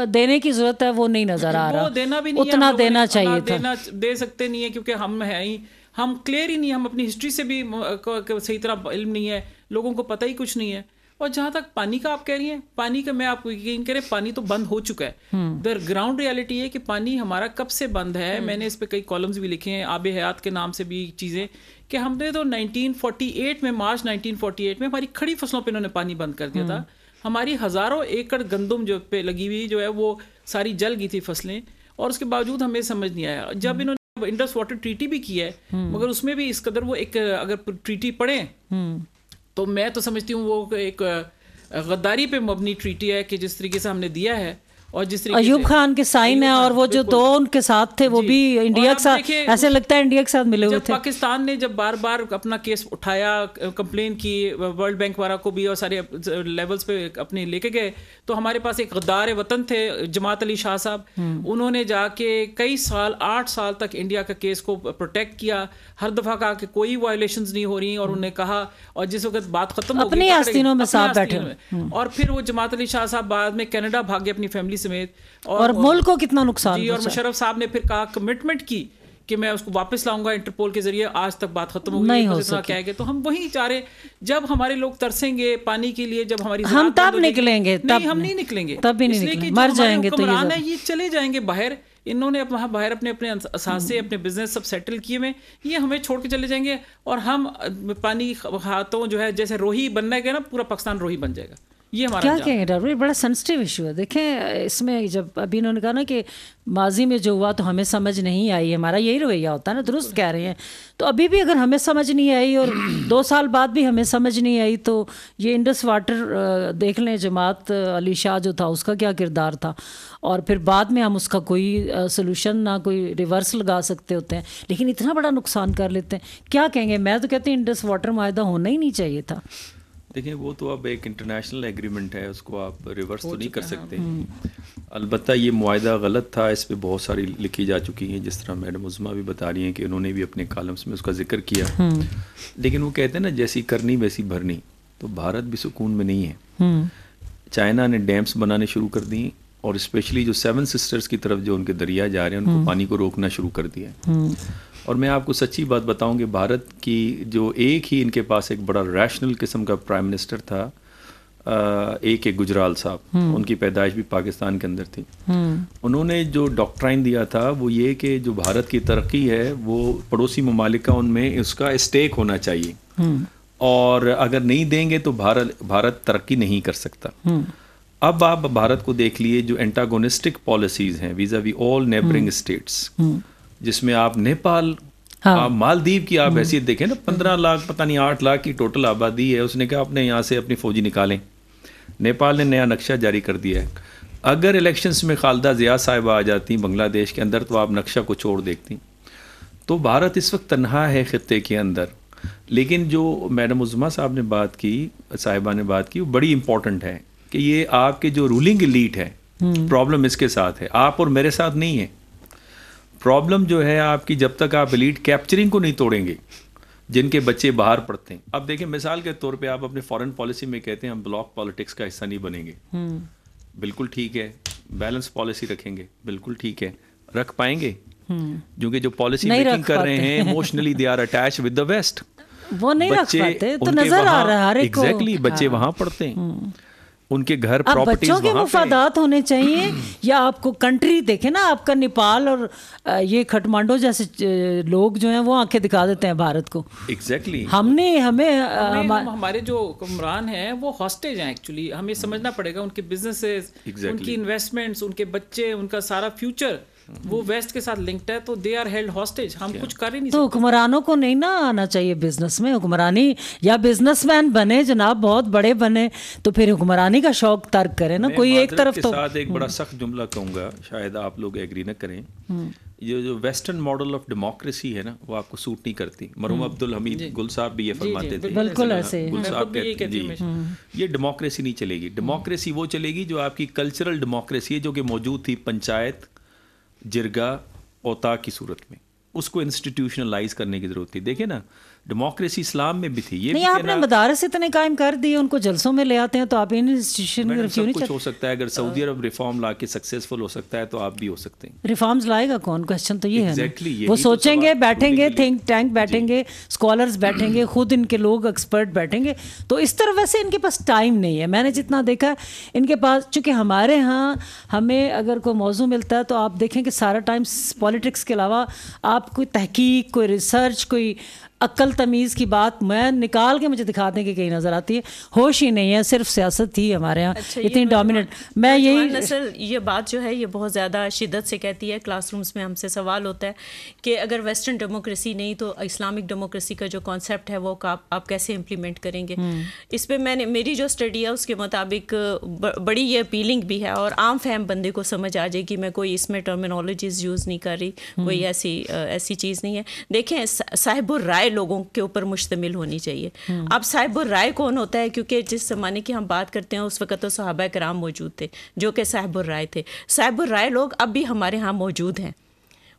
देने की ज़रूरत है वो नहीं नज़र आ रहा। देना भी नहीं है, उतना देना चाहिए देना दे सकते नहीं है क्योंकि हम है ही। हम क्लियर ही नहीं हम अपनी हिस्ट्री से भी सही तरह इल्म नहीं है। लोगों को पता ही कुछ नहीं है। और जहाँ तक पानी का आप कह रही हैं पानी का मैं आपको यकीन करें पानी तो बंद हो चुका है। द ग्राउंड रियलिटी है कि पानी हमारा कब से बंद है। हम्म। मैंने इस पे कई कॉलम्स भी लिखे हैं आब हयात के नाम से भी चीज़ें। कि हमने तो 1948 में मार्च 1948 में हमारी खड़ी फ़सलों पे इन्होंने पानी बंद कर दिया था हम्म। हमारी हज़ारों एकड़ गंदम जो पे लगी हुई जो है वो सारी जल गई थी फ़सलें और उसके बावजूद हमें समझ नहीं आया हम्म। जब इन्होंने इंडस वाटर ट्रीटी भी की है मगर उसमें भी इस कदर वो एक अगर ट्रीटी पढ़े हम्म। तो मैं तो समझती हूँ वो एक गद्दारी पे मबनी ट्रीटी है कि जिस तरीके से हमने दिया है और जिस तरीके अयूब खान के साइन है और वो जो दो उनके साथ थे वो भी इंडिया के साथ ऐसे लगता है इंडिया के साथ मिले हुए थे। पाकिस्तान ने जब बार बार अपना केस उठाया कंप्लेन की वर्ल्ड बैंक वाला को भी और सारे लेवल्स पे अपने लेके गए तो हमारे पास एक गद्दार वतन थे जमात अली शाह साहब। हम्म। उन्होंने जाके कई साल आठ साल तक इंडिया का केस को प्रोटेक्ट किया। हर दफ़ा कहा कि कोई वायोलेशन नहीं हो रही और उन्होंने कहा और जिस वक्त बात खत्म अपनी आस्तीनों में साथ बैठे और फिर वो जमात अली शाह साहब बाद में कनाडा भागे अपनी फैमिली समेत और और मुल्क को कितना नुकसान जी और पहुँचा। मुशर्रफ साहब ने फिर कहा कमिटमेंट की कि मैं उसको वापस लाऊँगा इंटरपोल के ज़रिए आज तक बात खत्म हो गई नहीं हो। कह के तो हम वही चाह रहे जब हमारे लोग तरसेंगे पानी के लिए जब हमारी हम तब निकलेंगे, तब हम नहीं। निकलेंगे। तब भी नहीं निकलेंगे। मर जाएँगे तो ये चले जाएँगे बाहर। इन्होंने वहाँ बाहर अपने अपने असासे अपने बिज़नेस सब सेटल किए हुए ये हमें छोड़ के चले जाएँगे और हम पानी हाथों जो है जैसे रोही बनना गया ना पूरा पाकिस्तान रोही बन जाएगा। ये हमारा क्या कहेंगे डॉक्टर? बड़ा सेंसिटिव इशू है। देखें इसमें जब अभी इन्होंने कहा ना कि माजी में जो हुआ तो हमें समझ नहीं आई हमारा यही रवैया होता है ना दुरुस्त कह रहे हैं। तो अभी भी अगर हमें समझ नहीं आई और [CLEARS THROAT] दो साल बाद भी हमें समझ नहीं आई तो ये इंडस वाटर देख लें जमात अली शाह जो था उसका क्या किरदार था? और फिर बाद में हम उसका कोई सोल्यूशन ना कोई रिवर्स लगा सकते होते हैं। लेकिन इतना बड़ा नुकसान कर लेते हैं। क्या कहेंगे? मैं तो कहती हूँ इंडस वाटर माहा होना ही नहीं चाहिए था। देखिए वो तो अब एक इंटरनेशनल एग्रीमेंट है उसको आप रिवर्स तो नहीं कर सकते अलबत्त ये माहा गलत था इस पर बहुत सारी लिखी जा चुकी हैं जिस तरह मैडम उज़मा भी बता रही हैं कि उन्होंने भी अपने कॉलम्स में उसका ज़िक्र किया हम्म। लेकिन वो कहते हैं ना जैसी करनी वैसी भरनी तो भारत भी सुकून में नहीं है हम्म। चाइना ने डैम्स बनाने शुरू कर दी और स्पेशली जो सेवन सिस्टर्स की तरफ़ जो उनके दरिया जा रहे हैं उनको हम्म। पानी को रोकना शुरू कर दिया और मैं आपको सच्ची बात बताऊँ कि भारत की जो एक ही इनके पास एक बड़ा रैशनल किस्म का प्राइम मिनिस्टर था ए के गुजराल साहब। हम्म। उनकी पैदाइश भी पाकिस्तान के अंदर थी। हम्म। उन्होंने जो डॉक्ट्राइन दिया था वो ये कि जो भारत की तरक्की है वो पड़ोसी ममालिक का उनमें उसका स्टेक होना चाहिए। हम्म। और अगर नहीं देंगे तो भारत भारत तरक्की नहीं कर सकता। अब आप भारत को देख लिए जो एंटागोनिस्टिक पॉलिसीज़ हैं visa we all neighbouring states जिसमें आप नेपाल हाँ। आप मालदीव की आप हैसियत देखें ना पंद्रह लाख पता नहीं आठ लाख की टोटल आबादी है उसने कहा अपने यहाँ से अपनी फौजी निकालें। नेपाल ने नया नक्शा जारी कर दिया है। अगर इलेक्शंस में खालदा ज़िया साहिबा आ जाती बांग्लादेश के अंदर तो आप नक्शा को छोड़ देखती। तो भारत इस वक्त तनहा है ख़त्े के अंदर। लेकिन जो मैडम उज़मा साहब ने बात की साहिबा ने बात की वो बड़ी इंपॉर्टेंट है कि ये आपके जो रूलिंग लीड है प्रॉब्लम हम्म। इसके साथ है। आप और मेरे साथ नहीं है। प्रॉब्लम जो है आपकी जब तक आप लीड कैप्चरिंग को नहीं तोड़ेंगे जिनके बच्चे बाहर पढ़ते हैं अब देखिए मिसाल के तौर पे आप अपने फॉरेन पॉलिसी में कहते हैं हम ब्लॉक पॉलिटिक्स का हिस्सा नहीं बनेंगे हम्म। बिल्कुल ठीक है बैलेंस पॉलिसी रखेंगे बिल्कुल ठीक है रख पाएँगे हम्म। क्योंकि जो पॉलिसी मेकिंग कर रहे हैं emotionally they are attach with the west वो नहीं रख पाते तो नज़र आ रहा है एग्जैक्टली बच्चे हाँ। वहाँ पढ़ते हैं हम्म। उनके घर बच्चों के मुफादात होने चाहिए [CLEARS THROAT] या आपको कंट्री देखे ना आपका नेपाल और ये खटमांडो जैसे लोग जो हैं वो आँखें दिखा देते हैं भारत को एग्जैक्टली exactly. हमने हमें, हमें हम, हमारे जो कुमरान हैं वो हॉस्टेज हैं एक्चुअली हमें समझना पड़ेगा उनके बिजनेसेस exactly. उनकी इन्वेस्टमेंट्स उनके बच्चे उनका सारा फ्यूचर वो वेस्ट के साथ लिंक्ड है तो दे आर हेल्ड हॉस्टेज हम कुछ कर ही नहीं तो हुक्मरानों को नहीं ना आना चाहिए बिज़नेस में। हुक्मरानी या बिजनेसमैन बने जनाब बहुत बड़े बने तो फिर हुक्मरानी का शौक तर्क करें ना कोई एक तरफ़ तो। साथ एक बड़ा हम्म। सख्त जुमला कहूँगा शायद आप लोग एग्री न करें। हम्म। ये जो वेस्टर्न मॉडल ऑफ़ डेमोक्रेसी है ना वो आपको सूट नहीं करती। मरूम हम्म। अब्दुल हमीद गुल साहब भी ये फरमाते थे। बिल्कुल ऐसे। गुल साहब कहते जी। ये डेमोक्रेसी नहीं चलेगी। डेमोक्रेसी वो चलेगी जो आपकी कल्चरल डेमोक्रेसी है जो कि मौजूद थी पंचायत जिरगा ओता की सूरत में। उसको इंस्टीट्यूशनलाइज करने की ज़रूरत थी देखिए ना डेमोक्रेसी इस्लाम में भी थी ये नहीं आपने मदारस इतने कायम कर दिए उनको जलसों में ले आते हैं तो आप इन इंस्टीट्यूशन सब कुछ हो सकता है अगर सऊदी अरब रिफॉर्म ला के सक्सेसफुल हो सकता है तो आप भी हो सकते हैं। रिफॉर्म्स लाएगा कौन? क्वेश्चन तो ये exactly, है वो तो सोचेंगे बैठेंगे थिंक टैंक बैठेंगे स्कॉलर्स बैठेंगे [CLEARS THROAT] खुद इनके लोग एक्सपर्ट बैठेंगे। तो इस तरह वैसे इनके पास टाइम नहीं है। मैंने जितना देखा इनके पास चूँकि हमारे यहाँ हमें अगर कोई मौजू मिलता है तो आप देखें कि सारा टाइम पॉलिटिक्स के अलावा आप कोई तहकीक कोई रिसर्च कोई अक्ल तमीज़ की बात मैं निकाल के मुझे दिखा दें कि कहीं नज़र आती है। होश ही नहीं है सिर्फ़ सियासत थी हमारे यहाँ। अच्छा, इतनी डोमिनेट मैं यही नस्ल ये बात जो है ये बहुत ज़्यादा शिदत से कहती है। क्लासरूम्स में हमसे सवाल होता है कि अगर वेस्टर्न डेमोक्रेसी नहीं तो इस्लामिक डेमोक्रेसी का जो कॉन्सेप्ट है वो आप, आप कैसे इम्प्लीमेंट करेंगे? हम्म। इस पर मैंने मेरी जो स्टडी है उसके मुताबिक बड़ी ये अपीलिंग भी है और आम फहम बंदे को समझ आ जाए कि मैं कोई इसमें टर्मिनोलॉजीज यूज़ नहीं कर रही कोई हम्म। ऐसी ऐसी चीज़ नहीं है। देखें साहिबुर राय राय लोगों के ऊपर मुश्तमिल होनी चाहिए। अब साहिब राय कौन होता है? क्योंकि जिस ज़माने की हम बात करते हैं उस वक्त तो सहाबा कराम मौजूद थे जो कि साहिब राय थे। साहिब राय लोग अब भी हमारे यहाँ मौजूद हैं।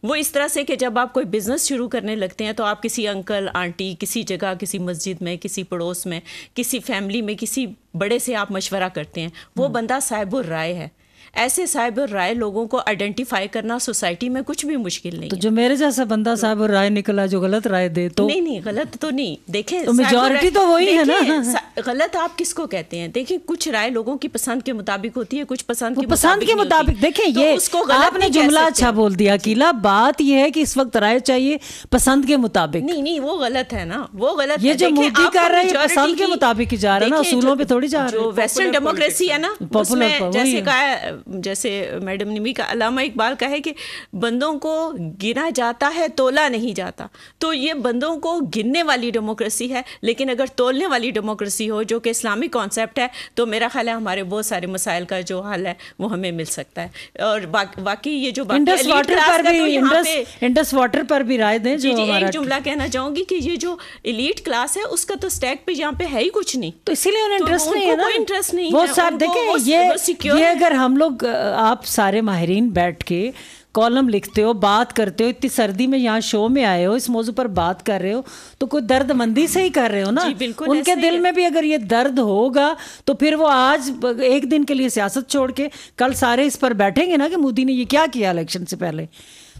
वो इस तरह से कि जब आप कोई बिज़नेस शुरू करने लगते हैं तो आप किसी अंकल आंटी किसी जगह किसी मस्जिद में किसी पड़ोस में किसी फैमिली में किसी बड़े से आप मशवरा करते हैं। वो हम्म। बंदा साहिब राय है। ऐसे साहिब राय लोगों को आइडेंटिफाई करना सोसाइटी में कुछ भी मुश्किल नहीं तो जो मेरे जैसा बंदा साहब राय निकला जो गलत राय दे तो नहीं नहीं गलत तो नहीं। देखें तो majority तो वही है ना। गलत आप किसको कहते हैं? देखिए कुछ राय लोगों की पसंद के मुताबिक होती है कुछ पसंद के पसंद के मुताबिक। देखें तो ये उसको आपने जुमला अच्छा बोल दिया अकीला बात यह है कि इस वक्त राय चाहिए पसंद के मुताबिक। नहीं नहीं वो गलत है ना वो गलत ये है। जो मोदी कर रहे हैं, पसंद के मुताबिक ही जा रहा है ना, असूलों पे थोड़ी जा रहे हैं। वेस्टर्न डेमोक्रेसी है ना उसमें जैसे कहा जैसे मैडम निमी का अलामा इकबाल का है कि बंदों को गिना जाता है तोला नहीं जाता। तो ये बंदों को गिनने वाली डेमोक्रेसी है लेकिन अगर तोलने वाली डेमोक्रेसी हो जो कि इस्लामिक कॉन्सेप्ट है तो मेरा ख्याल है हमारे बहुत सारे मसाइल का जो हल है वो हमें मिल सकता है। और बाकी ये जो इंडस वाटर पर भी तो इंडस इंडस वाटर पर भी राय दें जी जो एक जुमला कहना चाहूँगी कि ये जो इलीट क्लास है उसका तो स्टैक पे यहाँ पे है ही कुछ नहीं। तो इसीलिए उन्हें तो इंटरेस्ट नहीं है ना। interest नहीं वो है, साहब देखें ये ये अगर हम लोग अ, आप सारे माहरीन बैठ के कॉलम लिखते हो बात करते हो इतनी सर्दी में यहाँ शो में आए हो इस मौजू पर बात कर रहे हो तो कोई दर्द मंदी से ही कर रहे हो ना? बिल्कुल उनके दिल में भी अगर ये दर्द होगा तो फिर वो आज एक दिन के लिए सियासत छोड़ के कल सारे इस पर बैठेंगे ना कि मोदी ने ये क्या किया इलेक्शन से पहले?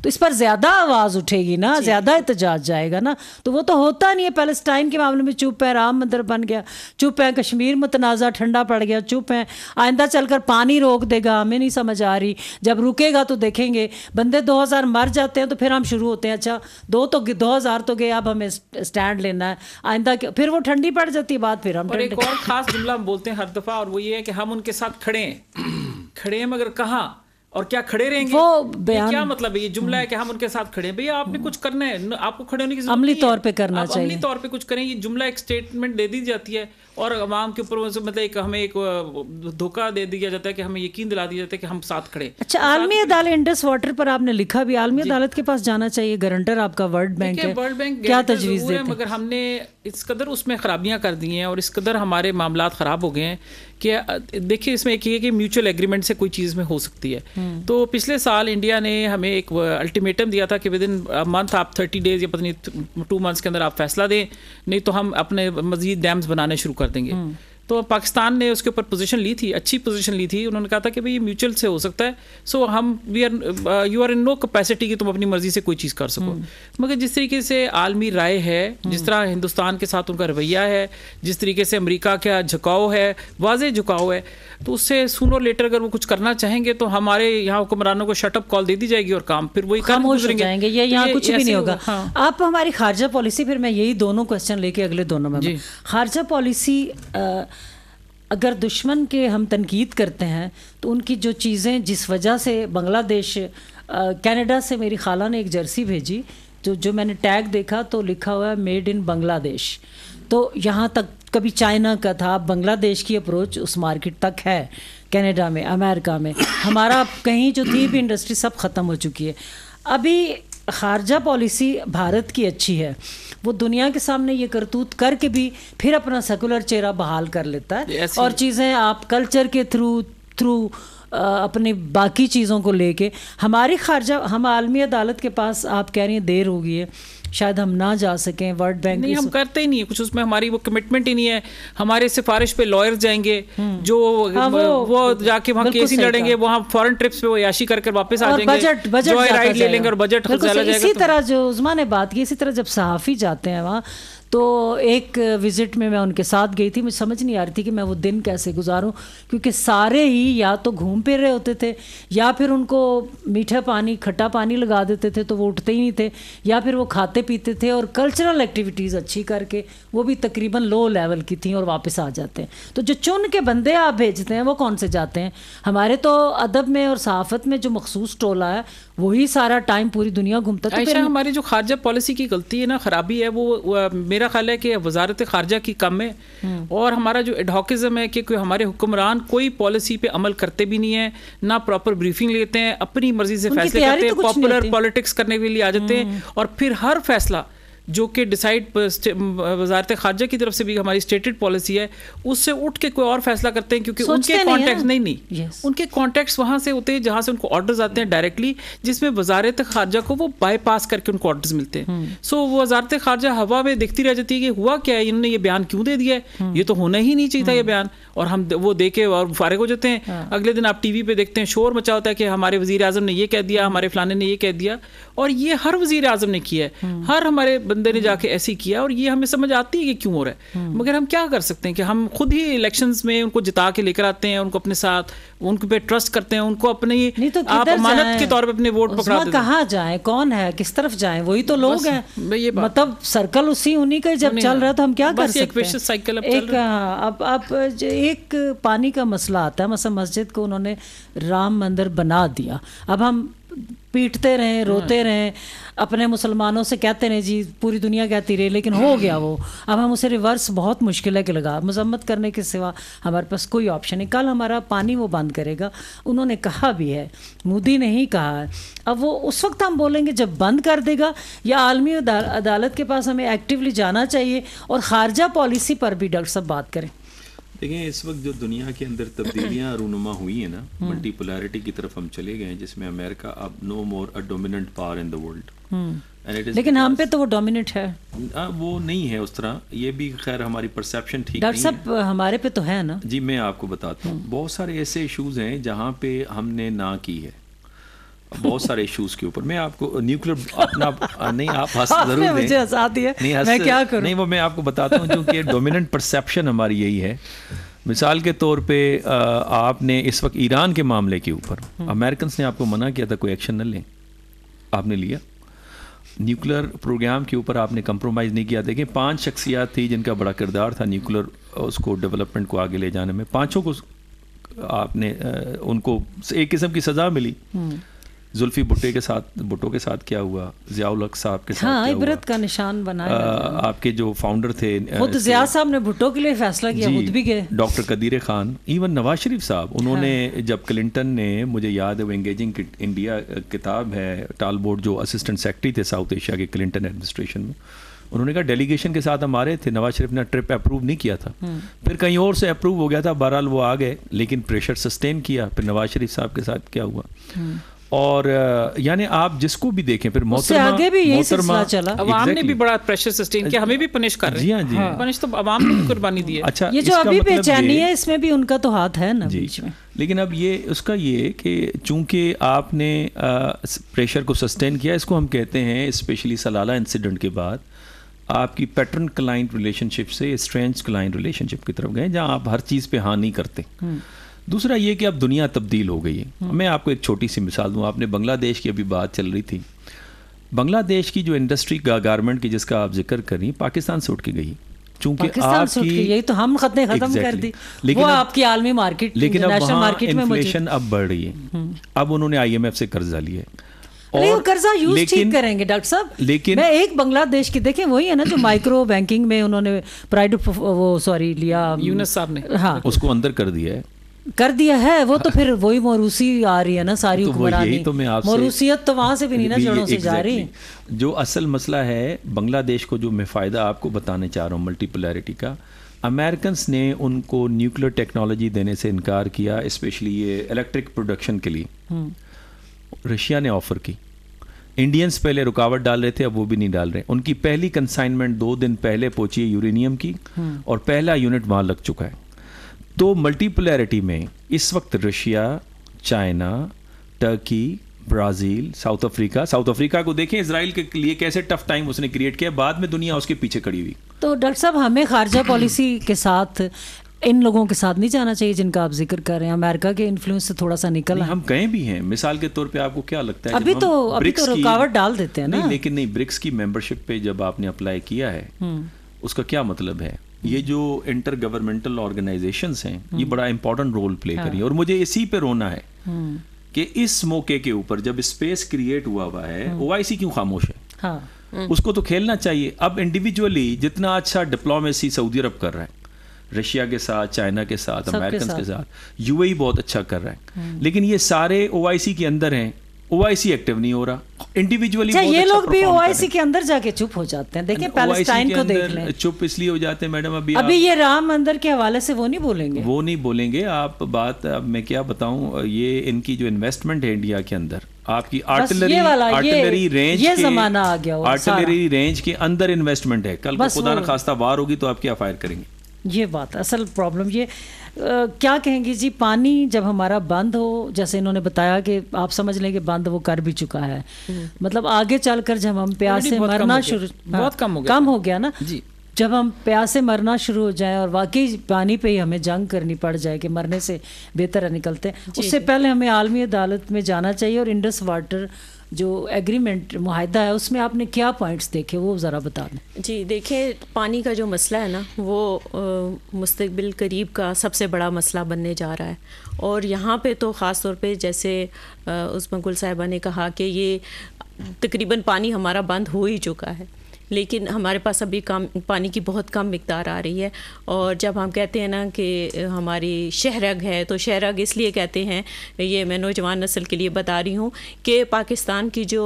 तो इस पर ज़्यादा आवाज़ उठेगी ना ज़्यादा एहतजाज जाएगा ना। तो वो तो होता नहीं है पैलेस्टाइन के मामले में चुप है राम मंदिर बन गया चुप है कश्मीर मुतनाज़ा ठंडा पड़ गया चुप है। आइंदा चलकर पानी रोक देगा हमें नहीं समझ आ रही। जब रुकेगा तो देखेंगे। बंदे 2000 मर जाते हैं तो फिर हम शुरू होते हैं। अच्छा दो तो दो हज़ार तो गए अब हमें स्टैंड लेना है। आइंदा फिर वो ठंडी पड़ जाती है बात फिर हम और एक और खास जुमला हम बोलते हैं हर दफ़ा और वो ये है कि हम उनके साथ खड़े हैं। [CLEARS THROAT] खड़े हैं मगर कहाँ? और क्या खड़े रहेंगे? वो बयान- क्या मतलब है? ये जुमला है कि हम उनके साथ खड़े हैं? भैया आपने कुछ करना है? आपको खड़े होने की ज़रूरत अमली। तौर पे करना चाहिए अमली तौर पे कुछ करें। ये जुमला एक स्टेटमेंट दे दी जाती है। और आवाम के ऊपर मतलब एक हमें एक धोखा दे दिया जाता है कि हमें यकीन दिला दिया जाता है कि हम साथ खड़े अच्छा आलमी अदालत इंडस वाटर पर आपने लिखा भी आलमी अदालत के पास जाना चाहिए गारंटर आपका वर्ल्ड बैंक है। वर्ल्ड बैंक क्या तजवीज़ है, मगर हमने इस कदर उसमें खराबियाँ कर दी हैं और इस कदर हमारे मामला ख़राब हो गए हैं कि देखिए इसमें एक ये कि म्यूचुअल एग्रीमेंट से कोई चीज़ में हो सकती है। हम्म। तो पिछले साल इंडिया ने हमें एक अल्टीमेटम दिया था कि विद इन मंथ आप थर्टी डेज़ या पता नहीं टू मंथ्स के अंदर आप फैसला दें नहीं तो हम अपने मजीद डैम्स बनाने शुरू कर देंगे हम्म। तो पाकिस्तान ने उसके ऊपर पोजीशन ली थी अच्छी पोजीशन ली थी। उन्होंने कहा था कि भाई ये म्यूचुअल से हो सकता है। सो हम we are you are in no capacity कि तुम अपनी मर्ज़ी से कोई चीज़ कर सको। मगर जिस तरीके से आलमी राय है जिस तरह हिंदुस्तान के साथ उनका रवैया है जिस तरीके से अमरीका का झुकाव है वाज झुकाव है तो उससे सूनर लेटर अगर वो कुछ करना चाहेंगे तो हमारे यहाँ हुक्मरानों को शटअप कॉल दे दी जाएगी और काम फिर वही खामोश हो जाएँगे ये तो यहाँ कुछ भी नहीं होगा। हाँ। आप हमारी खारजा पॉलिसी फिर मैं यही दोनों क्वेश्चन लेके अगले दोनों में खारजा पॉलिसी अगर दुश्मन के हम तनकीद करते हैं तो उनकी जो चीज़ें जिस वजह से बांग्लादेश कनाडा से मेरी खाला ने एक जर्सी भेजी, जो जो मैंने टैग देखा तो लिखा हुआ है, मेड इन बांग्लादेश. तो यहाँ तक कभी चाइना का था, बांग्लादेश की अप्रोच उस मार्केट तक है, कनाडा में, अमेरिका में। हमारा कहीं जो थी भी इंडस्ट्री सब ख़त्म हो चुकी है। अभी खारजा पॉलिसी भारत की अच्छी है। वो दुनिया के सामने ये करतूत करके भी फिर अपना सेकुलर चेहरा बहाल कर लेता है। और चीज़ें आप कल्चर के थ्रू थ्रू अपनी बाकी चीज़ों को लेके हमारी खारजा हम आलमी अदालत के पास आप कह रही हैं देर हो गई है। शायद हम ना जा सकें वर्ल्ड बैंक नहीं हम करते ही नहीं है कुछ उसमें हमारी वो कमिटमेंट ही नहीं है। हमारे सिफारिश पे लॉयर जाएँगे जो हाँ, वो, वो- जाके वहाँ केस ही लड़ेंगे। वहाँ फॉरेन ट्रिप्स पे वो याशी कर कर वापस आ जाएँगे बजट बजट राइड ले लेंगे और बजट इसी तो- तरह जो उजमा ने बात की इसी तरह जब सहाफ़ी जाते हैं वहाँ तो एक विज़िट में मैं उनके साथ गई थी। मुझे समझ नहीं आ रही थी कि मैं वो दिन कैसे गुजारूं क्योंकि सारे ही या तो घूम फिर रहे होते थे या फिर उनको मीठा पानी खट्टा पानी लगा देते थे तो वो उठते ही नहीं थे या फिर वो खाते पीते थे और कल्चरल एक्टिविटीज़ अच्छी करके वो भी तकरीबन लो लेवल की थी और वापस आ जाते हैं। तो जो चुन के बंदे आप भेजते हैं वो कौन से जाते हैं? हमारे तो अदब में और सहाफ़त में जो मखसूस टोला है वही सारा टाइम पूरी दुनिया घूमता है। तो हमारी जो खारजा पॉलिसी की गलती है ना खराबी है वो, वो मेरा ख्याल है कि वजारत खारजा की कम है हम्म। और हमारा जो एडहॉकिज्म है कि कोई हमारे हुक्मरान कोई पॉलिसी पे अमल करते भी नहीं है ना प्रॉपर ब्रीफिंग लेते हैं अपनी मर्ज़ी से फैसले करते तो हैं पॉपुलर हम्म। पॉलिटिक्स करने के लिए आ जाते हैं और फिर हर फैसला जो कि डिसाइड वजारत खारजा की तरफ़ से भी हमारी स्टेटेड पॉलिसी है उससे उठ के कोई और फैसला करते हैं क्योंकि उनके कॉन्टेक्ट नहीं नहीं, नहीं yes. उनके कॉन्टेक्ट वहाँ से होते हैं जहाँ से उनको ऑर्डर्स आते हैं डायरेक्टली जिसमें वजारत खारजा को वो बाईपास करके उनको ऑर्डर्स मिलते हैं सो हम्म। वो वजारत खारजा हवा में देखती रह जाती है कि हुआ क्या है इन्होंने ये बयान क्यों दे दिया है हम्म। ये तो होना ही नहीं चाहिए था ये हम्म। बयान और हम वो दे के और फारिग हो जाते हैं हाँ। अगले दिन आप टीवी पे देखते हैं शोर मचा होता है कि हमारे वज़ीर आज़म ने ये कह दिया हमारे फलाने ने ये कह दिया और ये हर वज़ीर आज़म ने किया है हर हमारे बंदे ने जाके ऐसे किया और ये हमें समझ आती है कि क्यों हो रहा है। मगर हम क्या कर सकते हैं कि हम खुद ही इलेक्शंस में उनको जिता के लेकर आते हैं उनको अपने साथ उनके पे ट्रस्ट करते हैं उनको अपने तो आप अमानत के तौर पे अपने वोट पकड़ा कहाँ जाए? कौन है? किस तरफ़ जाए? वही तो लोग हैं। ये मतलब सर्कल उसी उन्हीं का जब चल रहा है तो हम क्या कर सकते हैं? साइकिल एक हाँ, अब अब एक पानी का मसला आता है मतलब मस्जिद को उन्होंने राम मंदिर बना दिया। अब हम पीटते रहें रोते हाँ। रहें अपने मुसलमानों से कहते रहे जी पूरी दुनिया कहती रही लेकिन हो गया वो। अब हम उसे रिवर्स बहुत मुश्किल है कि लगा। मजम्मत करने के सिवा हमारे पास कोई ऑप्शन नहीं। कल हमारा पानी वो बंद करेगा। उन्होंने कहा भी है मोदी ने ही कहा है। अब वो उस वक्त हम बोलेंगे जब बंद कर देगा या आलमी अदालत के पास हमें एक्टिवली जाना चाहिए और खारजा पॉलिसी पर भी डॉक्टर साहब बात करें। देखिए इस वक्त जो दुनिया के अंदर तब्दीलियाँ रूनुमा हुई हैं ना मल्टीपोलैरिटी की तरफ़ हम चले गए जिसमें अमेरिका अब no more a dominant power in the world लेकिन हम पे तो वो डोमिनेट है। आ, वो नहीं है उस तरह। ये भी खैर हमारी परसेप्शन ठीक डॉक्टर साहब हमारे पे तो है ना। जी मैं आपको बताता हूँ। बहुत सारे ऐसे इशूज़ हैं जहाँ पे हमने ना की है। बहुत सारे इश्यूज़ के ऊपर। मैं आपको न्यूक्लियर अपना नहीं आप हंस [LAUGHS] ज़रूर मुझे हंसा दिया नहीं हंस मैं क्या करूँ? नहीं वो मैं आपको बताता हूँ क्योंकि डोमिनेंट परसेप्शन हमारी यही है। मिसाल के तौर पे आपने इस वक्त ईरान के मामले के ऊपर अमेरिकन ने आपको मना किया था कोई एक्शन न लें। आपने लिया। न्यूक्लियर प्रोग्राम के ऊपर आपने कंप्रोमाइज़ नहीं किया। देखें पाँच शख्सियात थी जिनका बड़ा किरदार था न्यूक्लियर उसको डेवलपमेंट को आगे ले जाने में। पाँचों को आपने उनको एक किस्म की सज़ा मिली। जुल्फी भुट्टे के साथ भुट्टो के साथ क्या हुआ जियाउल हक साहब के साथ हाँ, इबरत का निशान बनाया आपके जो फाउंडर थे खुद जिया साहब ने भुट्टो के लिए फैसला किया खुद भी गए डॉक्टर कदीर खान इवन नवाज़ शरीफ साहब उन्होंने हाँ। जब क्लिंटन ने मुझे याद है वो एंगेजिंग इंडिया किताब है टाल बोर्ड जो असिस्टेंट सेक्रेटरी थे साउथ एशिया के क्लिंटन एडमिनिस्ट्रेशन में उन्होंने कहा डेलीगेशन के साथ हम आ रहे थे नवाज़ शरीफ ने ट्रिप अप्रूव नहीं किया था हम्म। फिर कहीं और से अप्रूव हो गया था बहरहाल वो आ गए लेकिन प्रेशर सस्टेन किया फिर नवाज़ शरीफ साहब के साथ क्या हुआ हम्म। और यानी आप जिसको भी देखें फिर मोहतरमा आगे भी यही सिलसिला चला। अवाम exactly. ने भी बड़ा प्रेशर सस्टेन किया हमें भी पनिश कर रहे हैं। जी। हाँ। जी पनिश तो अवाम ने कुर्बानी दी है। अच्छा ये जो अभी मतलब बेचैनी है इसमें भी उनका तो हाथ है ना बीच में। लेकिन अब ये उसका ये कि चूँकि आपने प्रेशर को सस्टेन किया इसको हम कहते हैं स्पेशली सलाला इंसिडेंट के बाद आपकी पैटर्न क्लाइंट रिलेशनशिप से स्ट्रेंथ क्लाइंट रिलेशनशिप की तरफ़ गए जहाँ आप हर चीज़ पे हानि करते हम्म। दूसरा ये कि अब दुनिया तब्दील हो गई है। हम्म। मैं आपको एक छोटी सी मिसाल दूँ। आपने बांग्लादेश की अभी बात चल रही थी। बांग्लादेश की जो इंडस्ट्री का गारमेंट की जिसका आप ज़िक्र कर रही पाकिस्तान से उठ के गई। चूँकि आपकी यही तो हम खतने खत्म exactly. कर दी लेकिन वो अब, आपकी आलमी मार्केट लेकिन अब मार्केट में इन्फ्लेशन अब बढ़ रही है। हम्म। अब उन्होंने आईएमएफ से कर्जा लिया है। और कर्जा यूज़ ठीक करेंगे डॉक्टर साहब। लेकिन मैं एक बांग्लादेश की देखें वही है ना जो [COUGHS] माइक्रो बैंकिंग में उन्होंने प्राइड वो सॉरी लिया। यूनस साहब ने। हाँ। उसको अंदर कर दिया है। कर दिया है वो तो फिर वही मोरूसी आ रही है ना सारी तो हुक्मरानी। तो मैं मोरूसियत तो वहाँ से भी नहीं ना जड़ों से जा रही। जो असल मसला है बांग्लादेश को जो मैं फ़ायदा आपको बताने चाह रहा हूँ मल्टीपोलैरिटी का अमेरिकन ने उनको न्यूक्लियर टेक्नोलॉजी देने से इनकार किया स्पेशली ये इलेक्ट्रिक प्रोडक्शन के लिए। हम्म। रशिया ने ऑफ़र की। इंडियंस पहले रुकावट डाल रहे थे अब वो भी नहीं डाल रहे। उनकी पहली कंसाइनमेंट दो दिन पहले पहुँची है यूरेनियम की हम्म। और पहला यूनिट वहाँ लग चुका है। तो मल्टीपोलैरिटी में इस वक्त Russia China Turkey Brazil South Africa South Africa को देखें इसराइल के लिए कैसे टफ टाइम उसने क्रिएट किया बाद में दुनिया उसके पीछे खड़ी हुई। तो डॉक्टर साहब हमें खारजा पॉलिसी [CLEARS THROAT] के साथ इन लोगों के साथ नहीं जाना चाहिए जिनका आप ज़िक्र कर रहे हैं। अमेरिका के इन्फ्लुएंस से थोड़ा सा निकल हम गए भी हैं मिसाल के तौर पे आपको क्या लगता है अभी तो अभी तो रुकावट डाल देते हैं ना। नहीं लेकिन नहीं ब्रिक्स की मेंबरशिप पे जब आपने अप्लाई किया है हम्म। उसका क्या मतलब है? ये जो इंटर गवर्नमेंटल ऑर्गेनाइजेशन हैं ये हम्म। बड़ा इंपॉर्टेंट रोल प्ले हाँ। करी और मुझे इसी पे रोना है हम्म। कि इस मौके के ऊपर जब स्पेस क्रिएट हुआ हुआ है ओ हम्म। क्यों खामोश है हाँ। उसको तो खेलना चाहिए अब इंडिविजुअली जितना अच्छा डिप्लोमेसी सऊदी अरब कर रहा है रशिया के साथ चाइना के साथ अमेरिकन के साथ यूएई बहुत अच्छा कर रहा है लेकिन ये सारे ओआईसी के अंदर हैं ओआईसी एक्टिव नहीं हो रहा। इंडिविजुअली अच्छा ये लोग भी ओआईसी के अंदर जाके चुप हो जाते हैं। देखिए पैलेस्टाइन को देख लें। चुप इसलिए हो जाते हैं मैडम अभी अभी ये राम मंदिर के हवाले से वो नहीं बोलेंगे। वो नहीं बोलेंगे। आप बात अब मैं क्या बताऊँ ये इनकी जो इन्वेस्टमेंट है इंडिया के अंदर आपकी आर्टिलरी आर्टिलरी रेंज ये जमाना आ गया आर्टिलरी रेंज के अंदर इन्वेस्टमेंट है। कल को खुदा न खास्ता वार होगी तो आप क्या फायर करेंगे? ये बात असल प्रॉब्लम ये आ, क्या कहेंगे जी पानी जब हमारा बंद हो जैसे इन्होंने बताया कि आप समझ लें कि बंद वो कर भी चुका है। हम्म। मतलब आगे चलकर जब हम प्यास से मरना शुरू हाँ, बहुत कम हो गया। कम हो गया ना? जी। जब हम प्यास से मरना शुरू हो जाए और वाकई पानी पे ही हमें जंग करनी पड़ जाए कि मरने से बेहतर निकलते हैं उससे पहले हमें आलमी अदालत में जाना चाहिए और इंडस वाटर जो एग्रीमेंट माहिदा है, उसमें आपने क्या पॉइंट्स देखे, वो ज़रा बता दें। जी देखिए पानी का जो मसला है ना, वो मुस्तबिल करीब का सबसे बड़ा मसला बनने जा रहा है। और यहाँ पे तो ख़ास तौर पे जैसे उस मंगुल साहिबा ने कहा कि ये तकरीबन पानी हमारा बंद हो ही चुका है। लेकिन हमारे पास अभी कम पानी की बहुत कम मकदार आ रही है और जब हम कहते हैं ना कि हमारी शहरग है तो शहरग इसलिए कहते हैं ये मैं नौजवान नस्ल के लिए बता रही हूँ कि पाकिस्तान की जो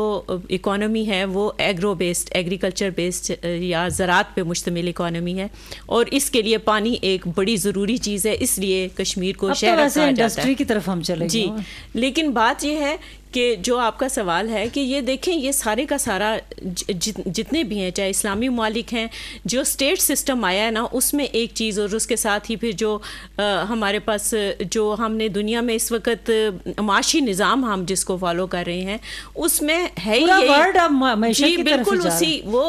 इकॉनमी है वो एग्रो बेस्ड एग्रीकल्चर बेस्ड या ज़रात पे मुश्तमिल इकॉनमी है और इसके लिए पानी एक बड़ी ज़रूरी चीज़ है इसलिए कश्मीर को शहर तो इंडस्ट्री की तरफ़ हम चले जी लेकिन बात यह है कि जो आपका सवाल है कि ये देखें ये सारे का सारा जि, जितने भी हैं चाहे इस्लामी ममालिक हैं जो स्टेट सिस्टम आया है ना उसमें एक चीज़ और उसके साथ ही फिर जो आ, हमारे पास जो हमने दुनिया में इस वक्त माशी निज़ाम हम जिसको फॉलो कर रहे हैं उसमें है ही जी बिल्कुल उसी वो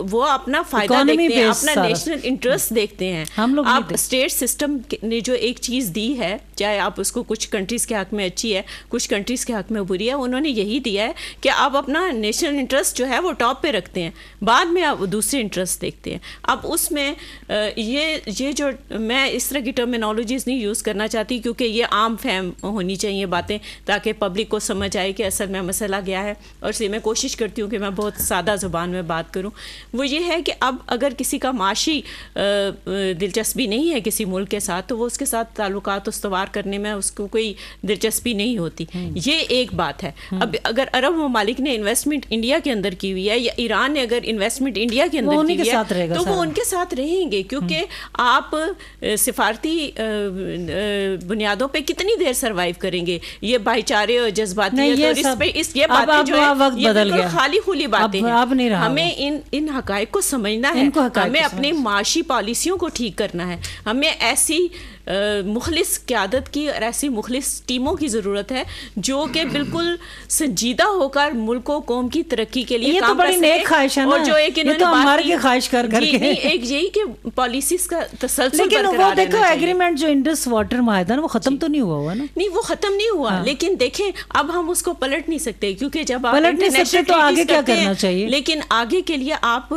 वो अपना फ़ायदा देखते हैं अपना नेशनल इंटरेस्ट देखते हैं। हम लोग आप स्टेट सिस्टम ने जो एक चीज़ दी है चाहे आप उसको कुछ कंट्रीज़ के हक में अच्छी है कुछ कंट्रीज़ के हक में बुरी दिया उन्होंने यही दिया है कि आप अपना नेशनल इंटरेस्ट जो है वो टॉप पे रखते हैं। बाद में आप दूसरे इंटरेस्ट देखते हैं। अब उसमें ये ये जो मैं इस तरह की टर्मिनोलॉजीज़ नहीं यूज़ करना चाहती क्योंकि ये आम फैम होनी चाहिए बातें ताकि पब्लिक को समझ आए कि असल में मसला गया है। और इसलिए मैं कोशिश करती हूँ कि मैं बहुत सादा ज़ुबान में बात करूँ। वो ये है कि अब अगर किसी का माशी दिलचस्पी नहीं है किसी मुल्क के साथ तो वो उसके साथ ताल्लुक उसवार करने में उसको कोई दिलचस्पी नहीं होती। हम्म। ये एक बात बात है। अब अगर अरब ममालिक ने इन्वेस्टमेंट इंडिया के अंदर की हुई है या ईरान ने अगर इन्वेस्टमेंट इंडिया के अंदर की हुई है तो वो उनके साथ रहेंगे क्योंकि। आप सिफारती बुनियादों पे कितनी देर सरवाइव करेंगे? ये भाईचारे और जज्बाती तो इस पे इस ये बातें जो है ये खाली खुली बातें हैं। हमें इन इन हकायक को समझना है। हमें अपनी माशी पॉलिसियों को ठीक करना है। हमें ऐसी मुखलिस क्यादत की और ऐसी मुखलिस टीमों की ज़रूरत है जो कि बिल्कुल संजीदा होकर मुल्क कौम की तरक्की के लिए ये तो काम तो बड़ी नेक ख्वाहिश है और जो एक इन्होंने तो हमारे की ख्वाहिश कर करके। एक यही कि पॉलिसीज़ का तसलसल लेकिन वो देखो एग्रीमेंट जो इंडस वाटर माहिदा वो खत्म तो नहीं हुआ हुआ ना? नहीं वो खत्म नहीं हुआ हाँ। लेकिन देखें अब हम उसको पलट नहीं सकते क्योंकि जब आप पलट नहीं सकते तो आगे क्या करना चाहिए? लेकिन आगे के लिए आप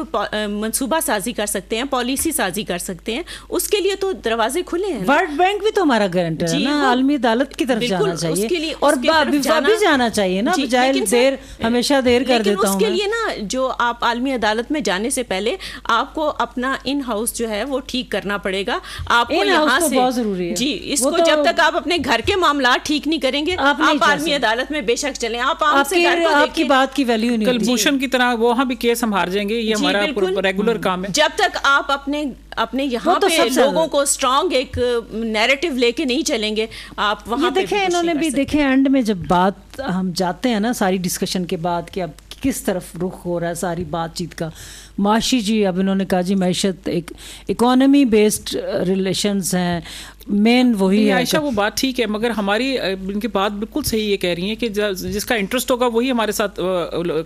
मनसूबा साजी कर सकते हैं पॉलिसी साजी कर सकते हैं उसके लिए तो दरवाजे खुले हैं वर्ल्ड बैंक भी तो हमारा गारंटर है ना? आलमी अदालत की तरफ़ जाना चाहिए। और अभी जाना। चाहिए ना बजाय देर हमेशा देर कर देता हूँ उसके लिए ना जो आप आलमी अदालत में जाने से पहले आपको अपना इन हाउस जो है वो ठीक करना पड़ेगा। आपको यहाँ तो से बहुत ज़रूरी है। जी इसको तो जब तक आप अपने घर के मामला ठीक नहीं करेंगे आप आलमी अदालत में बेशक चले। आप आपकी बात की वैल्यू नहीं कलभूषण की तरह वहाँ भी केस हम हार जाएँगे ये हमारा रेगुलर काम है। जब तक आप अपने अपने यहाँ तो पे लोगों को स्ट्रांग एक नैरेटिव लेके नहीं चलेंगे। आप वहाँ देखे इन्होंने भी देखे एंड में जब बात हम जाते हैं ना सारी डिस्कशन के बाद कि अब किस तरफ़ रुख हो रहा है सारी बातचीत का। माशी जी अब इन्होंने कहा जी मैशत एक इकोनॉमी बेस्ड रिलेशंस हैं मेन वही है आयशा वो बात ठीक है मगर हमारी इनकी बात बिल्कुल सही ये कह रही है कि जिसका इंटरेस्ट होगा वही हमारे साथ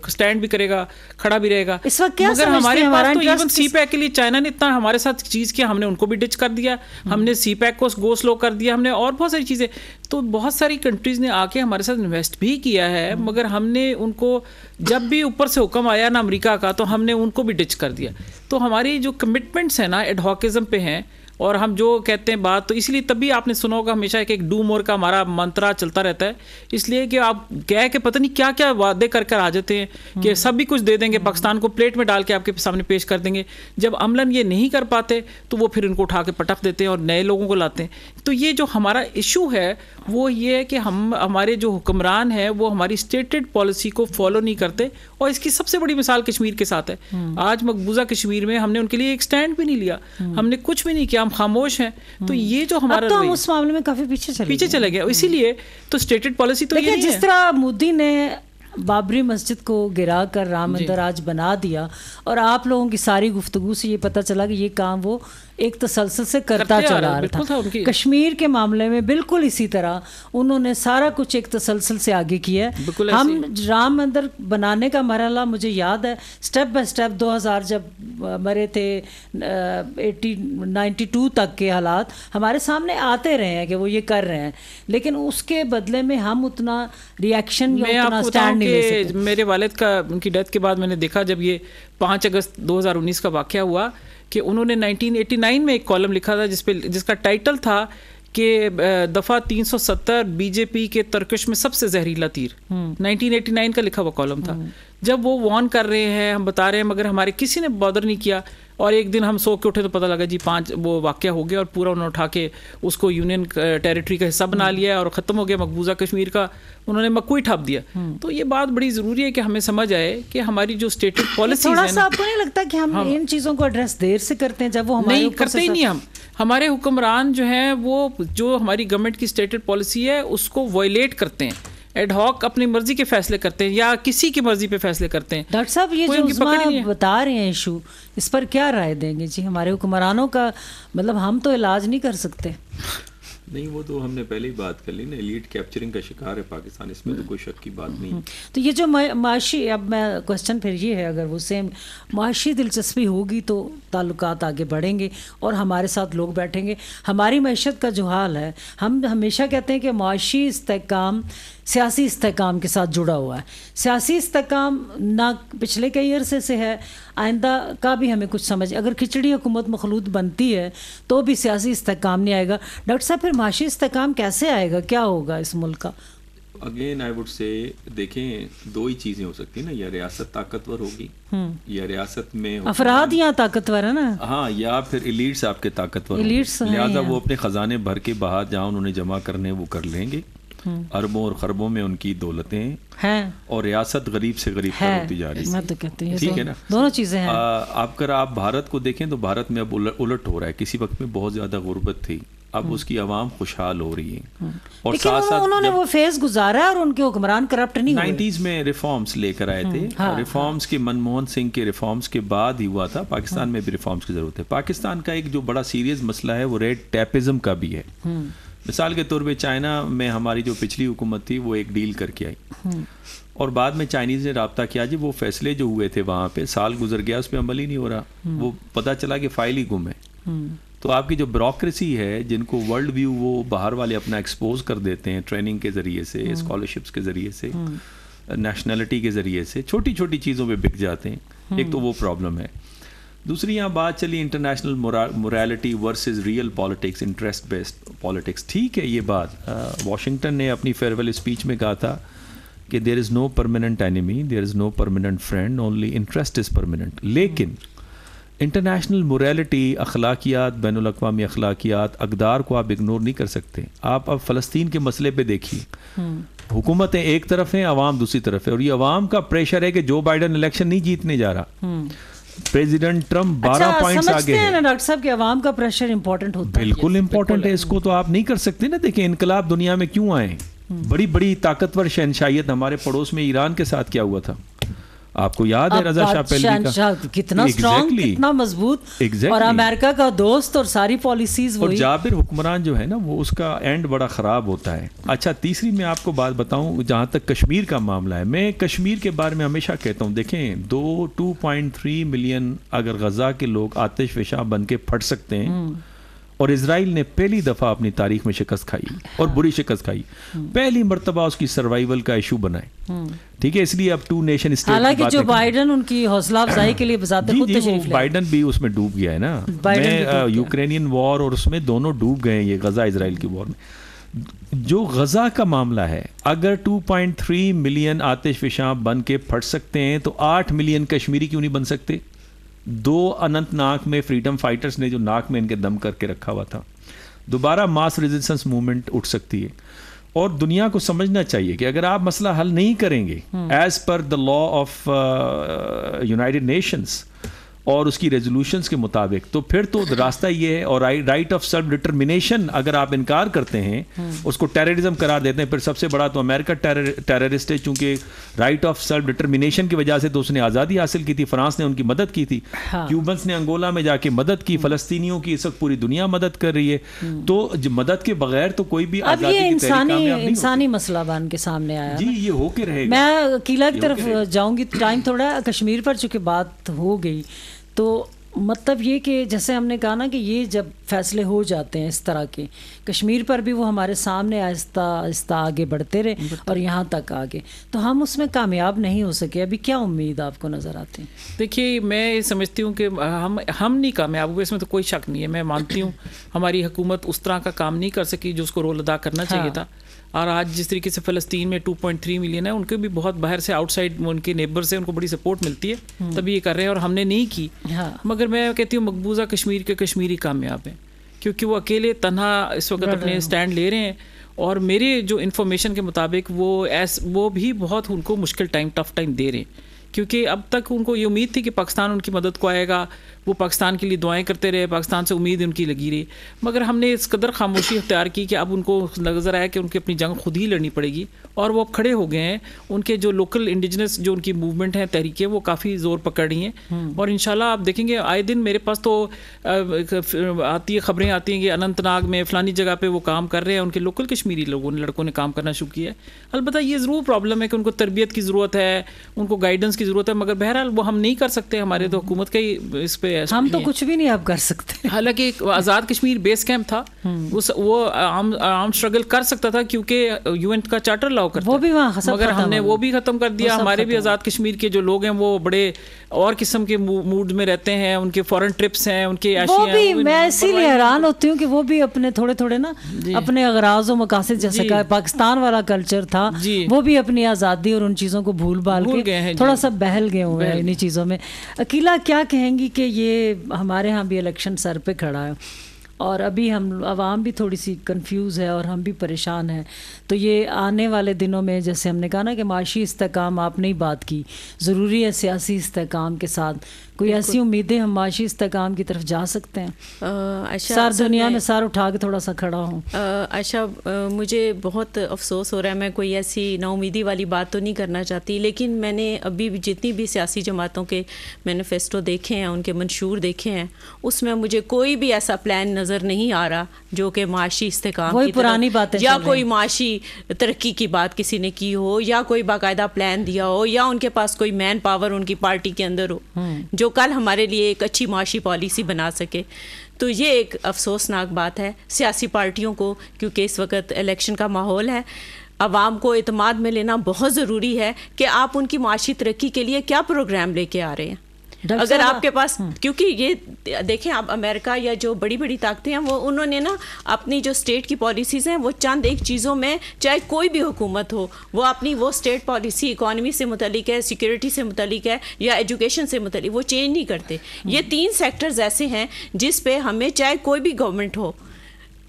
स्टैंड भी करेगा खड़ा भी रहेगा इस वक्त क्या मगर हमारे पास तो इवन सी पैक के लिए चाइना ने इतना हमारे साथ चीज़ किया हमने उनको भी डिच कर दिया हम्म। हमने सी पैक को गो स्लो कर दिया हमने और बहुत सारी चीज़ें तो बहुत सारी कंट्रीज़ ने आके हमारे साथ इन्वेस्ट भी किया है हम्म। मगर हमने उनको जब भी ऊपर से हुक्म आया ना अमेरिका का तो हमने उनको भी डिच कर दिया तो हमारी जो कमिटमेंट्स हैं ना एडवोकिज्म पे हैं और हम जो कहते हैं बात तो इसलिए तभी आपने सुना होगा हमेशा एक एक डू मोर का हमारा मंत्रा चलता रहता है। इसलिए कि आप कह के पता नहीं क्या क्या वादे कर कर आ जाते हैं कि हम्म। सब भी कुछ दे देंगे पाकिस्तान को प्लेट में डाल के आपके सामने पेश कर देंगे। जब अमलन ये नहीं कर पाते तो वो फिर उनको उठा के पटक देते हैं और नए लोगों को लाते हैं। तो ये जो हमारा इशू है वो ये है कि हम हमारे जो हुक्मरान हैं वो हमारी स्टेटेड पॉलिसी को फॉलो नहीं करते और इसकी सबसे बड़ी मिसाल कश्मीर के साथ है हम्म। आज मकबूजा कश्मीर में हमने उनके लिए एक स्टैंड भी नहीं लिया हमने कुछ भी नहीं किया हम खामोश हैं तो ये जो हमारा हम्म। तो हम उस मामले में काफ़ी पीछे चले पीछे। चले गए इसीलिए तो स्टेटेड पॉलिसी तो जिस तरह मोदी ने बाबरी मस्जिद को गिरा कर राम मंदिर आज बना दिया और आप लोगों की सारी गुफ्तगू से ये पता चला कि ये काम वो एक तसलसल से करता आ चला रहा था। था कश्मीर के मामले में बिल्कुल इसी तरह उन्होंने सारा कुछ एक तसलसल से आगे किया है। हम राम मंदिर बनाने का मरहला मुझे याद है स्टेप बाय स्टेप 2000 जब मरे थे एटी नाइन्टी टू तक के हालात हमारे सामने आते रहे हैं कि वो ये कर रहे हैं। लेकिन उसके बदले में हम उतना रिएक्शन या उतना स्टैंड नहीं ले सके। मेरे वालिद का उनकी डेथ के बाद मैंने देखा जब ये पाँच अगस्त 2019 का वाक़ हुआ कि उन्होंने 1989 में एक कॉलम लिखा था जिस पे जिसका टाइटल था कि दफ़ा 370 बीजेपी के तर्कश में सबसे जहरीला तीर। 1989 का लिखा हुआ कॉलम था। जब वो वॉर्न कर रहे हैं हम बता रहे हैं मगर हमारे किसी ने बॉदर नहीं किया और एक दिन हम सो के उठे तो पता लगा जी पाँच वो वाक्य हो गया और पूरा उन्होंने उठा के उसको यूनियन टेरिटरी का हिस्सा बना लिया और ख़त्म हो गया मकबूजा कश्मीर का। उन्होंने मक्कू ही ठप दिया। तो ये बात बड़ी ज़रूरी है कि हमें समझ आए कि हमारी जो स्टेटेड पॉलिसी थोड़ा है सा आपको नहीं लगता कि हम इन चीज़ों को एड्रेस देर से करते हैं जब वो हमारे नहीं करते ही नहीं हम। हमारे हुक्मरान जो हैं वो जो हमारी गवर्नमेंट की स्टेटेड पॉलिसी है उसको वायलेट करते हैं। एडहॉक अपनी मर्ज़ी के फैसले करते हैं या किसी की मर्ज़ी पे फैसले करते हैं। डॉक्टर साहब ये जो। बता रहे हैं इशू इस पर क्या राय देंगे? जी हमारे हुक्मरानों का मतलब हम तो इलाज नहीं कर सकते। नहीं, वो तो हमने पहले ही बात कर ली ना एलीट कैप्चरिंग का शिकार है पाकिस्तान, इसमें तो कोई शक की बात नहीं तो ये जो माशी, अब मैं क्वेश्चन फिर ये है, अगर वो सेम माशी दिलचस्पी होगी तो ताल्लुक आगे बढ़ेंगे और हमारे साथ लोग बैठेंगे। हमारी मैशत का जो हाल है, हम हमेशा कहते हैं कि माशी इस्तेकाम, सियासी इस्तेकाम के साथ जुड़ा हुआ है। सियासी इस्तेकाम ना पिछले कई अरसे से है आइंदा का भी हमें कुछ समझ अगर खिचड़ी हुकूमत मखलूत बनती है तो भी सियासी इस्तेकाम नहीं आएगा। डॉक्टर साहब फिर माशी इस्तेकाम कैसे आएगा? क्या होगा इस मुल्क का? अगेन आई वुड से देखें दो ही चीज़ें हो सकती है ना। या रियासत ताकतवर होगी या रियासत में हम्म। अफराद यहाँ ताकतवर है ना? हाँ या फिर इलीट्स आपके ताकतवर लिहाजा वो अपने खजाने भर के बाहर जहाँ उन्होंने जमा करने वो कर लेंगे। हम्म। अरबों और खरबों में उनकी दौलतें है। और रियासत गरीब से गरीब है। होती जा रही है तो हूँ ठीक है ना? दोनों चीज़ें हैं। आप अगर आप भारत को देखें तो भारत में अब उलट, हो रहा है। किसी वक्त में बहुत ज़्यादा गुर्बत थी। अब उसकी आवाम खुशहाल हो रही है। और हम्म। साथ साथ उन्होंने वो फ़ेज़ गुजारा और उनके हुक्मरान करप्ट नहीं हुए। नाइन्टीज में रिफॉर्म्स लेकर आए थे। हाँ, रिफॉर्म्स हाँ। के मनमोहन सिंह के रिफॉर्म्स के बाद ही हुआ था। पाकिस्तान में भी रिफॉर्म्स की ज़रूरत है। पाकिस्तान का एक जो बड़ा सीरियस मसला है वो रेड टैपिज्म का भी है। मिसाल के तौर पे चाइना में हमारी जो पिछली हुकूमत थी वो एक डील करके आई। और बाद में चाइनीज़ ने रबता किया जी वो फैसले जो हुए थे वहाँ पे साल गुजर गया उस पर अमल ही नहीं हो रहा। वो पता चला कि फ़ाइल ही गुम है। तो आपकी जो ब्रोक्रेसी है जिनको वर्ल्ड व्यू वो बाहर वाले अपना एक्सपोज कर देते हैं ट्रेनिंग के ज़रिए से स्कॉलरशिप्स के ज़रिए से नेशनैलिटी के ज़रिए से छोटी छोटी चीज़ों पर बिक जाते हैं। एक तो वो प्रॉब्लम है। दूसरी यहाँ बात चली international morality versus real politics interest based politics ठीक है ये बात। वाशिंगटन ने अपनी फेयरवेल स्पीच में कहा था कि there is no permanent enemy there is no permanent friend only interest is permanent लेकिन इंटरनेशनल मोरालिटी अखलाकियात बैन अवी अखलाकियात अकदार को आप इग्नोर नहीं कर सकते। आप अब फ़लस्तीन के मसले पे देखिए। हुकूमतें एक तरफ़ हैं अवाम दूसरी तरफ़ है। और ये अवाम का प्रेशर है कि जो बाइडन इलेक्शन नहीं जीतने जा रहा। प्रेसिडेंट ट्रंप बारह अच्छा पॉइंट्स आगे हैं। ना डॉक्टर साहब कि अवाम का प्रेशर इंपॉर्टेंट होता है। बिल्कुल इंपॉर्टेंट है। इसको तो आप नहीं कर सकते ना। देखिए इनकलाब दुनिया में क्यों आए? बड़ी बड़ी ताकतवर शहनशाहियत हमारे पड़ोस में ईरान के साथ क्या हुआ था? आपको याद है रजा शाह पहलवी का? शाह कितना स्ट्रांग Exactly. कितना मज़बूत। Exactly. और अमेरिका का दोस्त और सारी पॉलिसीज़ और जाबिर हुक्मरान जो है ना वो उसका एंड बड़ा ख़राब होता है। अच्छा तीसरी मैं आपको बात बताऊँ जहाँ तक कश्मीर का मामला है। मैं कश्मीर के बारे में हमेशा कहता हूँ देखें दो 2.3 मिलियन अगर गजा के लोग आतिश फिशा बन के फट सकते हैं और इसराइल ने पहली दफ़ा अपनी तारीख में शिकस्त खाई और बुरी शिकस्त खाई। पहली मरतबा उसकी सर्वाइवल का इशू बनाए। ठीक है इसलिए अब टू नेशन हालाँकि जो बाइडन उनकी हौसला अफजाई के लिए बाइडन भी उसमें डूब गया है ना। मैं यूक्रेनियन वॉर और उसमें दोनों डूब गए ये गजा इसराइल की वॉर में। जो गजा का मामला है अगर 2.3 मिलियन आतिश फिशा बन के फट सकते हैं तो 8 मिलियन कश्मीरी क्यों नहीं बन सकते? दो अनंतनाग में फ्रीडम फाइटर्स ने जो नाक में इनके दम करके रखा हुआ था दोबारा मास रेजिस्टेंस मूवमेंट उठ सकती है। और दुनिया को समझना चाहिए कि अगर आप मसला हल नहीं करेंगे as per the law of United Nations और उसकी रेजोल्यूशंस के मुताबिक। तो फिर तो रास्ता ये है और राइट ऑफ़ सेल्फ डिटर्मिनेशन अगर आप इनकार करते हैं उसको टेररिज्म करार देते हैं फिर सबसे बड़ा तो अमेरिका टेररिस्ट है चूँकि राइट ऑफ़ सेल्फ डिटर्मिनेशन की वजह से तो उसने आज़ादी हासिल की थी फ्रांस ने उनकी मदद की थी हाँ। क्यूबन्स ने अंगोला में जाके मदद की फलस्तीनियों की इस वक्त पूरी दुनिया मदद कर रही है। तो मदद के बगैर तो कोई भी इंसानी इंसानी मसला बन के सामने आया जी ये होके रहेगा। मैं किला की तरफ़ जाऊँगी टाइम थोड़ा कश्मीर पर चूँकि बात हो गई। तो मतलब ये कि जैसे हमने कहा ना कि ये जब फैसले हो जाते हैं इस तरह के कश्मीर पर भी वो हमारे सामने आहिस्ता आहिस्ता आगे बढ़ते रहे और यहाँ तक आगे तो हम उसमें कामयाब नहीं हो सके अभी क्या उम्मीद आपको नज़र आती है देखिए मैं ये समझती हूँ कि हम हम नहीं कामयाब हुए इसमें तो कोई शक नहीं है मैं मानती हूँ हमारी हुकूमत उस तरह का काम नहीं कर सकी जो उसको रोल अदा करना हाँ। चाहिए। था और आज जिस तरीके से फ़लस्तीन में 2.3 मिलियन है उनके भी बहुत बाहर से आउटसाइड उनके नेबर से उनको बड़ी सपोर्ट मिलती है। हम्म। तभी ये कर रहे हैं और हमने नहीं की। हाँ। मगर मैं कहती हूँ मकबूजा कश्मीर के कश्मीरी कामयाब हैं क्योंकि वो अकेले तनहा इस वक्त अपने स्टैंड ले रहे हैं। और मेरे जो इन्फॉर्मेशन के मुताबिक वो एस वो भी बहुत उनको मुश्किल टाइम टफ टाइम दे रहे हैं। क्योंकि अब तक उनको ये उम्मीद थी कि पाकिस्तान उनकी मदद को आएगा वो पाकिस्तान के लिए दुआएँ करते रहे पाकिस्तान से उम्मीद उनकी लगी रही। मगर हमने इस कदर खामोशी अख्तियार की कि अब उनको नज़र आया कि उनकी अपनी जंग खुद ही लड़नी पड़ेगी और वो अब खड़े हो गए हैं। उनके जो लोकल इंडिजनस जो उनकी मूवमेंट है तहरीकें वो काफ़ी ज़ोर पकड़ रही हैं। हम्म। और इन आप देखेंगे आए दिन मेरे पास तो आती है खबरें आती हैं कि अनंतनाग में फ़लानी जगह पर वो काम कर रहे हैं उनके लोकल कश्मीरी लोगों ने लड़कों ने काम करना शुरू किया है। अलबत्त ये ज़रूर प्रॉब्लम है कि उनको तरबियत की ज़रूरत है उनको गाइडेंस की ज़रूरत है मगर बहरहाल वो हम नहीं कर सकते हमारे तो हुकूमत का ही इस पर हम तो कुछ भी नहीं आप कर सकते। हालाँकि आज़ाद कश्मीर बेस कैंप था हम्म। उस वो आम आम स्ट्रगल कर सकता था क्योंकि यूएन का चार्टर लाओ करता वो भी वहाँ मगर हमने वो भी खत्म कर दिया। हमारे भी आज़ाद कश्मीर के जो लोग हैं वो बड़े और किस्म के मूड में रहते हैं उनके फॉरेन ट्रिप्स हैं उनके वो भी मैं इसीलिए हैरान होती हूँ कि वो भी अपने थोड़े थोड़े ना अपने अगराज और मकासद जैसे पाकिस्तान वाला कल्चर था वो भी अपनी आज़ादी और उन चीज़ों को भूल भाल के थोड़ा सा बहल गए हुए हैं इन्हीं चीज़ों में। अकीला क्या कहेंगी कि ये हमारे यहाँ भी इलेक्शन सर पे खड़ा है। और अभी हम, आवाम भी थोड़ी सी कंफ्यूज है और हम भी परेशान हैं। तो ये आने वाले दिनों में, जैसे हमने कहा ना कि माशी इस्तेकाम आपने ही बात की, ज़रूरी है सियासी इस्तेकाम के साथ। कोई ऐसी उम्मीदें हम माशी इस्तेकाम की तरफ़ जा सकते हैं? अच्छा सार दुनिया में सार उठा के थोड़ा सा खड़ा हूँ। अच्छा मुझे बहुत अफसोस हो रहा है मैं कोई ऐसी नाउमीदी वाली बात तो नहीं करना चाहती लेकिन मैंने अभी भी जितनी भी सियासी जमातों के मैनिफेस्टो देखे हैं उनके मंशूर देखे हैं उसमें मुझे कोई भी ऐसा प्लान नज़र नहीं आ रहा जो कि माशी इस्तेकाम की पुरानी बात या कोई माशी तरक्की की बात किसी ने की हो या कोई बाकायदा प्लान दिया हो या उनके पास कोई मैन पावर उनकी पार्टी के अंदर हो हम्म। जो कल हमारे लिए एक अच्छी माशी पॉलिसी बना सके। तो ये एक अफसोसनाक बात है सियासी पार्टियों को, क्योंकि इस वक्त इलेक्शन का माहौल है। आवाम को अतमाद में लेना बहुत ज़रूरी है कि आप उनकी माशी तरक्की के लिए क्या प्रोग्राम लेके आ रहे हैं। अगर आपके पास हम्म। क्योंकि ये देखें आप अमेरिका या जो बड़ी बड़ी ताकतें हैं वो उन्होंने ना अपनी जो स्टेट की पॉलिसीज़ हैं वो चंद एक चीज़ों में चाहे कोई भी हुकूमत हो वो अपनी वो स्टेट पॉलिसी इकानमी से मुतलिक है सिक्योरिटी से मुतलिक है या एजुकेशन से मुतलिक वो चेंज नहीं करते ये हम्म। तीन सेक्टर्स ऐसे हैं जिस पे हमें चाहे कोई भी गवर्नमेंट हो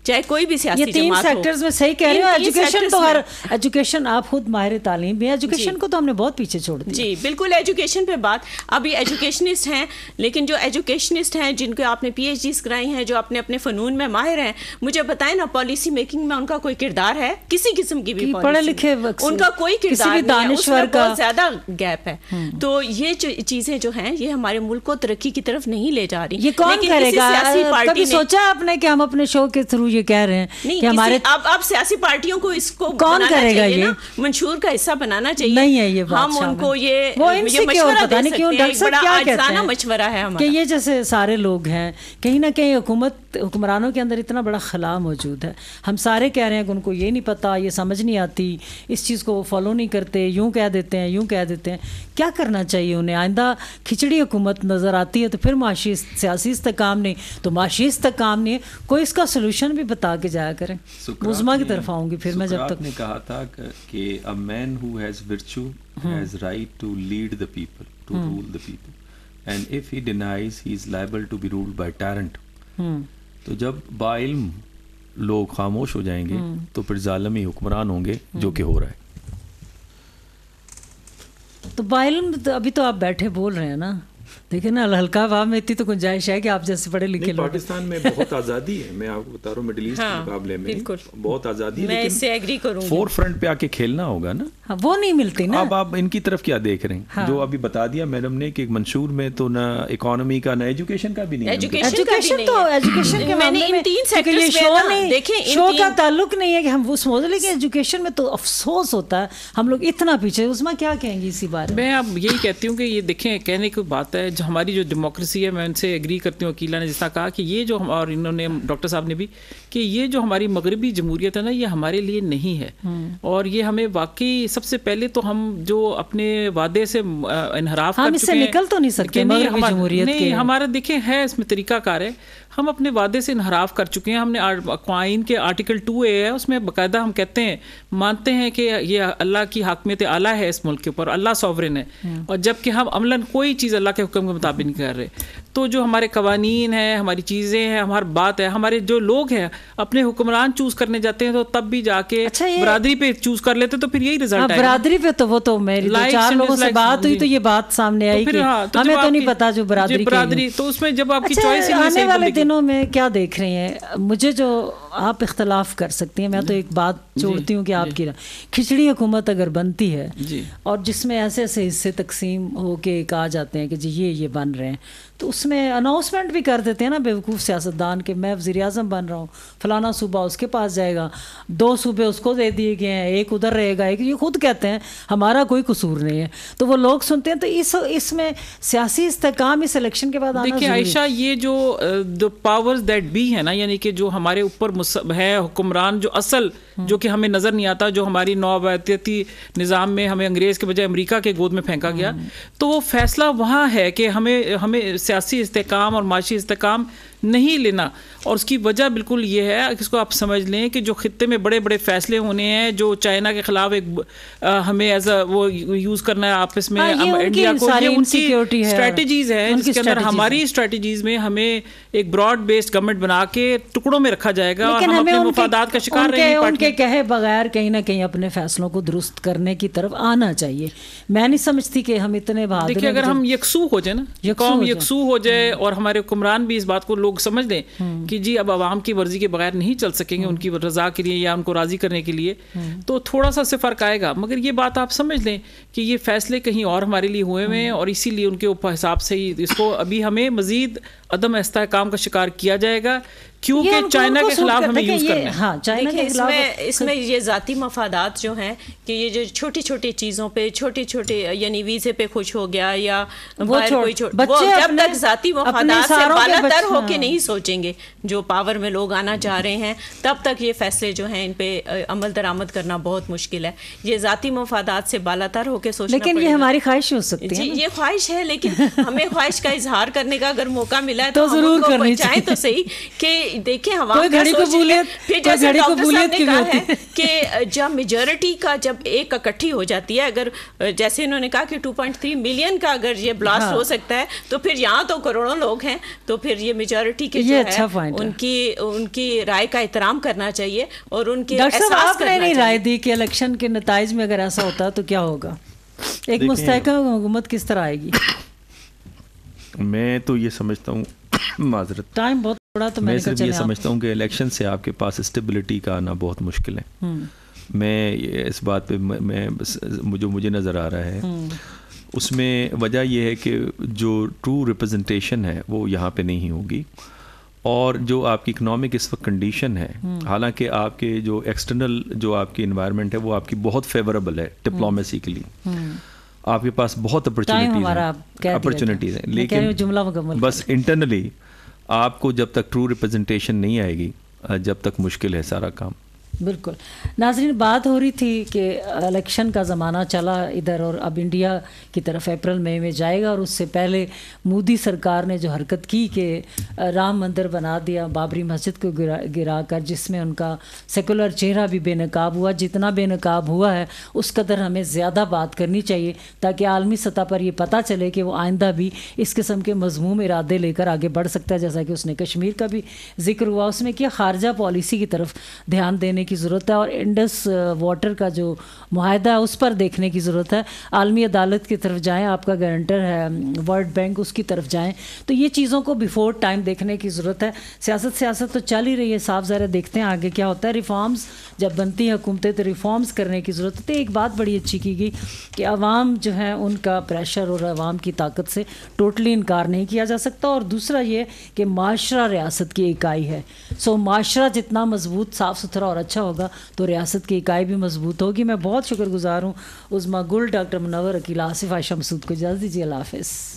चाहे कोई भी सियासी ये तीन सेक्टर्स में सही कह रहे हो एजुकेशन तो हर एजुकेशन आप खुद माहिर तालीम भी एजुकेशन को तो हमने बहुत पीछे छोड़ दिया। जी बिल्कुल एजुकेशन पे बात। अभी एजुकेशनिस्ट हैं लेकिन जो एजुकेशनिस्ट हैं जिनको आपने पी कराई हैं जो अपने अपने फ़नून में माहिर हैं मुझे बताएँ ना पॉलिसी मेकिंग में उनका कोई किरदार है? किसी किस्म की भी पढ़े लिखे उनका कोई किरदार दानश्वर का ज़्यादा गैप है। हम्म। तो ये चीज़ें जो हैं ये हमारे मुल्क को तरक्की की तरफ़ नहीं ले जा रही। ये कौन करेगा? सोचा आपने कि हम अपने शो के थ्रू ये कह रहे हैं कि हमारे अब अब सियासी पार्टियों को इसको कौन करेगा ये? मंशूर का हिस्सा बनाना चाहिए। नहीं है ये हम उनको ये वो इनसे क्यों पता नहीं क्यों डॉक्टर क्या कहते हैं मशवरा है कि ये जैसे सारे लोग हैं कहीं ना कहीं हुकूमत हुक्मरानों के अंदर इतना बड़ा खला मौजूद है। हम सारे कह रहे हैं कि उनको ये नहीं पता ये समझ नहीं आती इस चीज़ को वो फॉलो नहीं करते यूँ कह देते हैं यूँ कह देते हैं। क्या करना चाहिए उन्हें? आइंदा खिचड़ी हुकूमत नज़र आती है तो फिर माशी सियासी इस्तेकाम नहीं। तो माशी इस्तेकाम नहीं कोई इसका सोल्यूशन भी बता के जाया करें। मुजमा की तरफ़ आऊँगी फिर मैं जब तक ने कहा था कि a man who has virtue has right to lead the people to rule the people and if he denies he is liable to be ruled by tyrant तो जब बाइल्म लोग खामोश हो जाएँगे तो फिर जालमी हुक्मरान होंगे जो कि हो रहा है। तो बाइलन में तो अभी तो आप बैठे बोल रहे हैं ना। देखिए ना हल्का भाव में इतनी तो गुंजाइश है कि आप जैसे पढ़े लिखे लोग। पाकिस्तान में बहुत आज़ादी है। मैं आपको बता रहा हूँ मिडिल ईस्ट के हाँ, मुकाबले में बहुत आज़ादी मैं लेकिन इससे एग्री करूँगी। फोर फ्रंट पे आके खेलना होगा ना? हाँ वो नहीं मिलती ना। अब आप इनकी तरफ़ क्या देख रहे हैं? हाँ। जो अभी बता दिया मैडम ने कि मंशूर में तो ना इकोनॉमी का ना एजुकेशन का भी नहीं है एजुकेशन तो एजुकेशन के [CLEARS THROAT] मामले में तीन शो का ताल्लुक नहीं है कि हम वो समझ लें एजुकेशन में तो अफसोस होता है। हम लोग इतना पीछे उसमें क्या कहेंगे इसी बारे में? मैं अब यही कहती हूँ कि ये देखें कहने की बात है जो हमारी जो डेमोक्रेसी है मैं उनसे एग्री करती हूँ अकीला ने जिस तरह कहा कि ये जो हम और इन्होंने डॉक्टर साहब ने भी कि ये जो हमारी मगरबी जमहूरियत है ना ये हमारे लिए नहीं है। और ये हमें वाकई सबसे पहले तो हम जो अपने वादे से इनहराफ हम इससे निकल तो नहीं सकते नहीं, हमारा देखें है इसमें तरीकाकार है हम अपने वादे से इनहराफ कर चुके हैं। हमने क्वाइन के आर्टिकल टू ए है उसमें बाकायदा हम कहते हैं मानते हैं कि ये अल्लाह की हाकमियत आला है इस मुल्क के ऊपर अल्लाह सॉवरन है। और जबकि हम अमला कोई चीज़ अल्लाह के हुक्म के मुताबिक नहीं कर रहे। तो जो हमारे कवानीन हैं हमारी चीज़ें हैं हमारी बात है हमारे जो लोग हैं अपने हुक्मरान चूज़ करने जाते हैं तो तब भी जाके अच्छा, बरादरी पे चूज़ कर लेते तो फिर यही हाँ रिज़ल्ट है बरादरी पे तो वो तो मेरी चार लोगों से बात हुई तो ये बात सामने आई तो कि हाँ, तो हमें तो नहीं पता जो बरादरी बरादरी तो उसमें जब आपकी अच्छा, चॉइस आने वाले दिनों में क्या देख रही हैं? मुझे जो आप इख्तलाफ कर सकती हैं। मैं तो एक बात जोड़ती हूँ कि आपकी खिचड़ी हुकूमत अगर बनती है और जिसमें ऐसे ऐसे हिस्से तकसीम होके कहा जाते हैं कि जी ये ये बन रहे हैं तो उसमें अनाउंसमेंट भी कर देते हैं ना बेवकूफ़ सियासतदान के मैं वज़ी अजम बन रहा हूँ फलाना सूबा उसके पास जाएगा दो सूबे उसको दे दिए गए हैं एक उधर रहेगा एक ये खुद कहते हैं हमारा कोई कसूर नहीं है। तो वो लोग सुनते हैं तो इस इसमें सियासी इस्तेकाम इस इलेक्शन के बाद आना देखिए आयशा ये जो द पावर्स दैट बी है ना यानी कि जो हमारे ऊपर है हुक्मरान जो असल जो कि हमें नज़र नहीं आता जो हमारी नौबती निज़ाम में हमें अंग्रेज़ के बजाय अमरीका के गोद में फेंका गया। तो वो फैसला वहाँ है कि हमें हमें सियासी इस्तेकाम और माशी इस्तेकाम नहीं लेना और उसकी वजह बिल्कुल ये है इसको आप समझ लें कि जो खत्े में बड़े बड़े फैसले होने हैं जो चाइना के खिलाफ एक अ, हमें एज अ वो यूज़ करना है आपस में हाँ, इंडिया को ये उनकी है। स्ट्रेटजीज है जिसके अंदर हमारी स्ट्रेटजीज में हमें एक ब्रॉड बेस्ड गवर्नमेंट बना के टुकड़ों में रखा जाएगा और हम अपने मुफादात का शिकार उनके, रहेंगे उनके कहे बगैर कहीं ना कहीं अपने फैसलों को दुरुस्त करने की तरफ़ आना चाहिए मैं नहीं समझती कि हम इतने देखिए अगर हम यकसू हो जाए ना यकसू कौम हो। यकसू हो जाए और हमारे हुक्मरान भी इस बात को लोग समझ लें कि जी अब आवाम की वर्जी के बगैर नहीं चल सकेंगे उनकी रजा के लिए या उनको राज़ी करने के लिए। तो थोड़ा सा से फ़र्क आएगा। मगर ये बात आप समझ लें कि ये फैसले कहीं और हमारे लिए हुए हुए हैं और इसीलिए उनके ऊपर हिसाब से ही इसको अभी हमें मजीद अदम इस्तेकाम का शिकार किया जाएगा। क्योंकि चाइना के खिलाफ हमें यूज़ करना है। हाँ चाइना के खिलाफ इसमें इसमें ये ज़ाती मफादात जो हैं कि ये जो छोटी छोटी चीज़ों पे छोटे छोटे यानी वीज़े पे खुश हो गया या वो कोई बच्चे वो जब तक ज़ाती मफादात से बालातर होके हाँ। नहीं सोचेंगे जो पावर में लोग आना चाह रहे हैं तब तक ये फैसले जो हैं इन पे अमल दरामद करना बहुत मुश्किल है। ये ज़ाती मफादात से बालातर होके सोचना लेकिन ये हमारी ख्वाहिश हो सकती जी है ये ख्वाहिश है लेकिन [LAUGHS] हमें ख्वाहिश का इजहार करने का अगर मौका मिला है तो तो, ज़रूर करनी पहुंचाएँ तो सही कि देखिए हम कोई घड़ी सोच रहे फिर जैसे घड़ी डॉक्टर साहब ने की कहा है कि जब मेजोरिटी का जब एक इकट्ठी हो जाती है अगर जैसे इन्होंने कहा कि 2.3 मिलियन का अगर ये ब्लास्ट हाँ। हो सकता है तो फिर यहाँ तो करोड़ों लोग हैं तो फिर ये मेजोरिटी के ये जो अच्छा है है। उनकी उनकी राय का एहतराम करना चाहिए और उनके एहसास आपने करना नहीं राय दी कि इलेक्शन के नतज में अगर ऐसा होता तो क्या होगा? एक मुस्तकम हुकूमत किस तरह आएगी? मैं तो ये समझता हूँ माजरत। टाइम बहुत थोड़ा तो मैं सिर्फ़ ये समझता हूँ कि इलेक्शन से आपके पास स्टेबिलिटी का आना बहुत मुश्किल है। हम्म, मैं इस बात पे मैं, बस- मुझे नज़र आ रहा है। हम्म, उसमें वजह यह है कि जो ट्रू रिप्रेजेंटेशन है वो यहाँ पे नहीं होगी। और जो आपकी इकोनॉमिक इस वक्त कंडीशन है हालाँकि आपके जो एक्सटर्नल जो आपकी इन्वायरमेंट है वो आपकी बहुत फेवरेबल है डिप्लोमेसी के लिए। हम्म। आपके पास बहुत अपॉर्चुनिटीज़ अपॉर्चुनिटीज़ हूँ लेकिन जुमला मुकम्मल बस इंटरनली आपको जब तक ट्रू रिप्रेजेंटेशन नहीं आएगी जब तक मुश्किल है सारा काम। बिल्कुल। नाजरीन, बात हो रही थी कि इलेक्शन का ज़माना चला इधर और अब इंडिया की तरफ़ अप्रैल, मई में जाएगा और उससे पहले मोदी सरकार ने जो हरकत की कि राम मंदिर बना दिया, बाबरी मस्जिद को गिरा गिरा कर जिसमें उनका सेकुलर चेहरा भी बेनकाब हुआ, जितना बेनकाब हुआ है, उस कदर हमें ज़्यादा बात करनी चाहिए ताकि आलमी सतह पर ये पता चले कि वो आइंदा भी इस किस्म के मजमूम इरादे लेकर आगे बढ़ सकता है, जैसा कि उसने कश्मीर का भी ज़िक्र हुआ। उसमें कि खारजा पॉलिसी की तरफ़ ध्यान देने की ज़रूरत है और इंडस वाटर का जो माहदा है, उस पर देखने की ज़रूरत है। आलमी अदालत की तरफ़ जाएँ, आपका गारंटर है वर्ल्ड बैंक उसकी तरफ़ जाएँ। तो ये चीज़ों को बिफोर टाइम देखने की ज़रूरत है। सियासत सियासत तो चल ही रही है, साफ़ ज़रा देखते हैं आगे क्या होता है। रिफॉर्म्स जब बनती हैं हुकूमतें तो रिफॉर्म्स करने की ज़रूरत है। तो एक बात बड़ी अच्छी की गई कि आवाम जो है, उनका प्रेशर और आवाम की ताकत से टोटली इनकार नहीं किया जा सकता। और दूसरा ये कि माशरा रियासत की इकाई है। सो माशरा जितना मज़बूत साफ़ सुथरा और अच्छा होगा तो रियासत की इकाई भी मज़बूत होगी। मैं बहुत शुक्रगुजार हूँ उज़मा गुल डॉक्टर मुनवर अकील आसिफ आशा मसूद को। इजाज़त दीजिए, अल्लाह हाफ़िज़।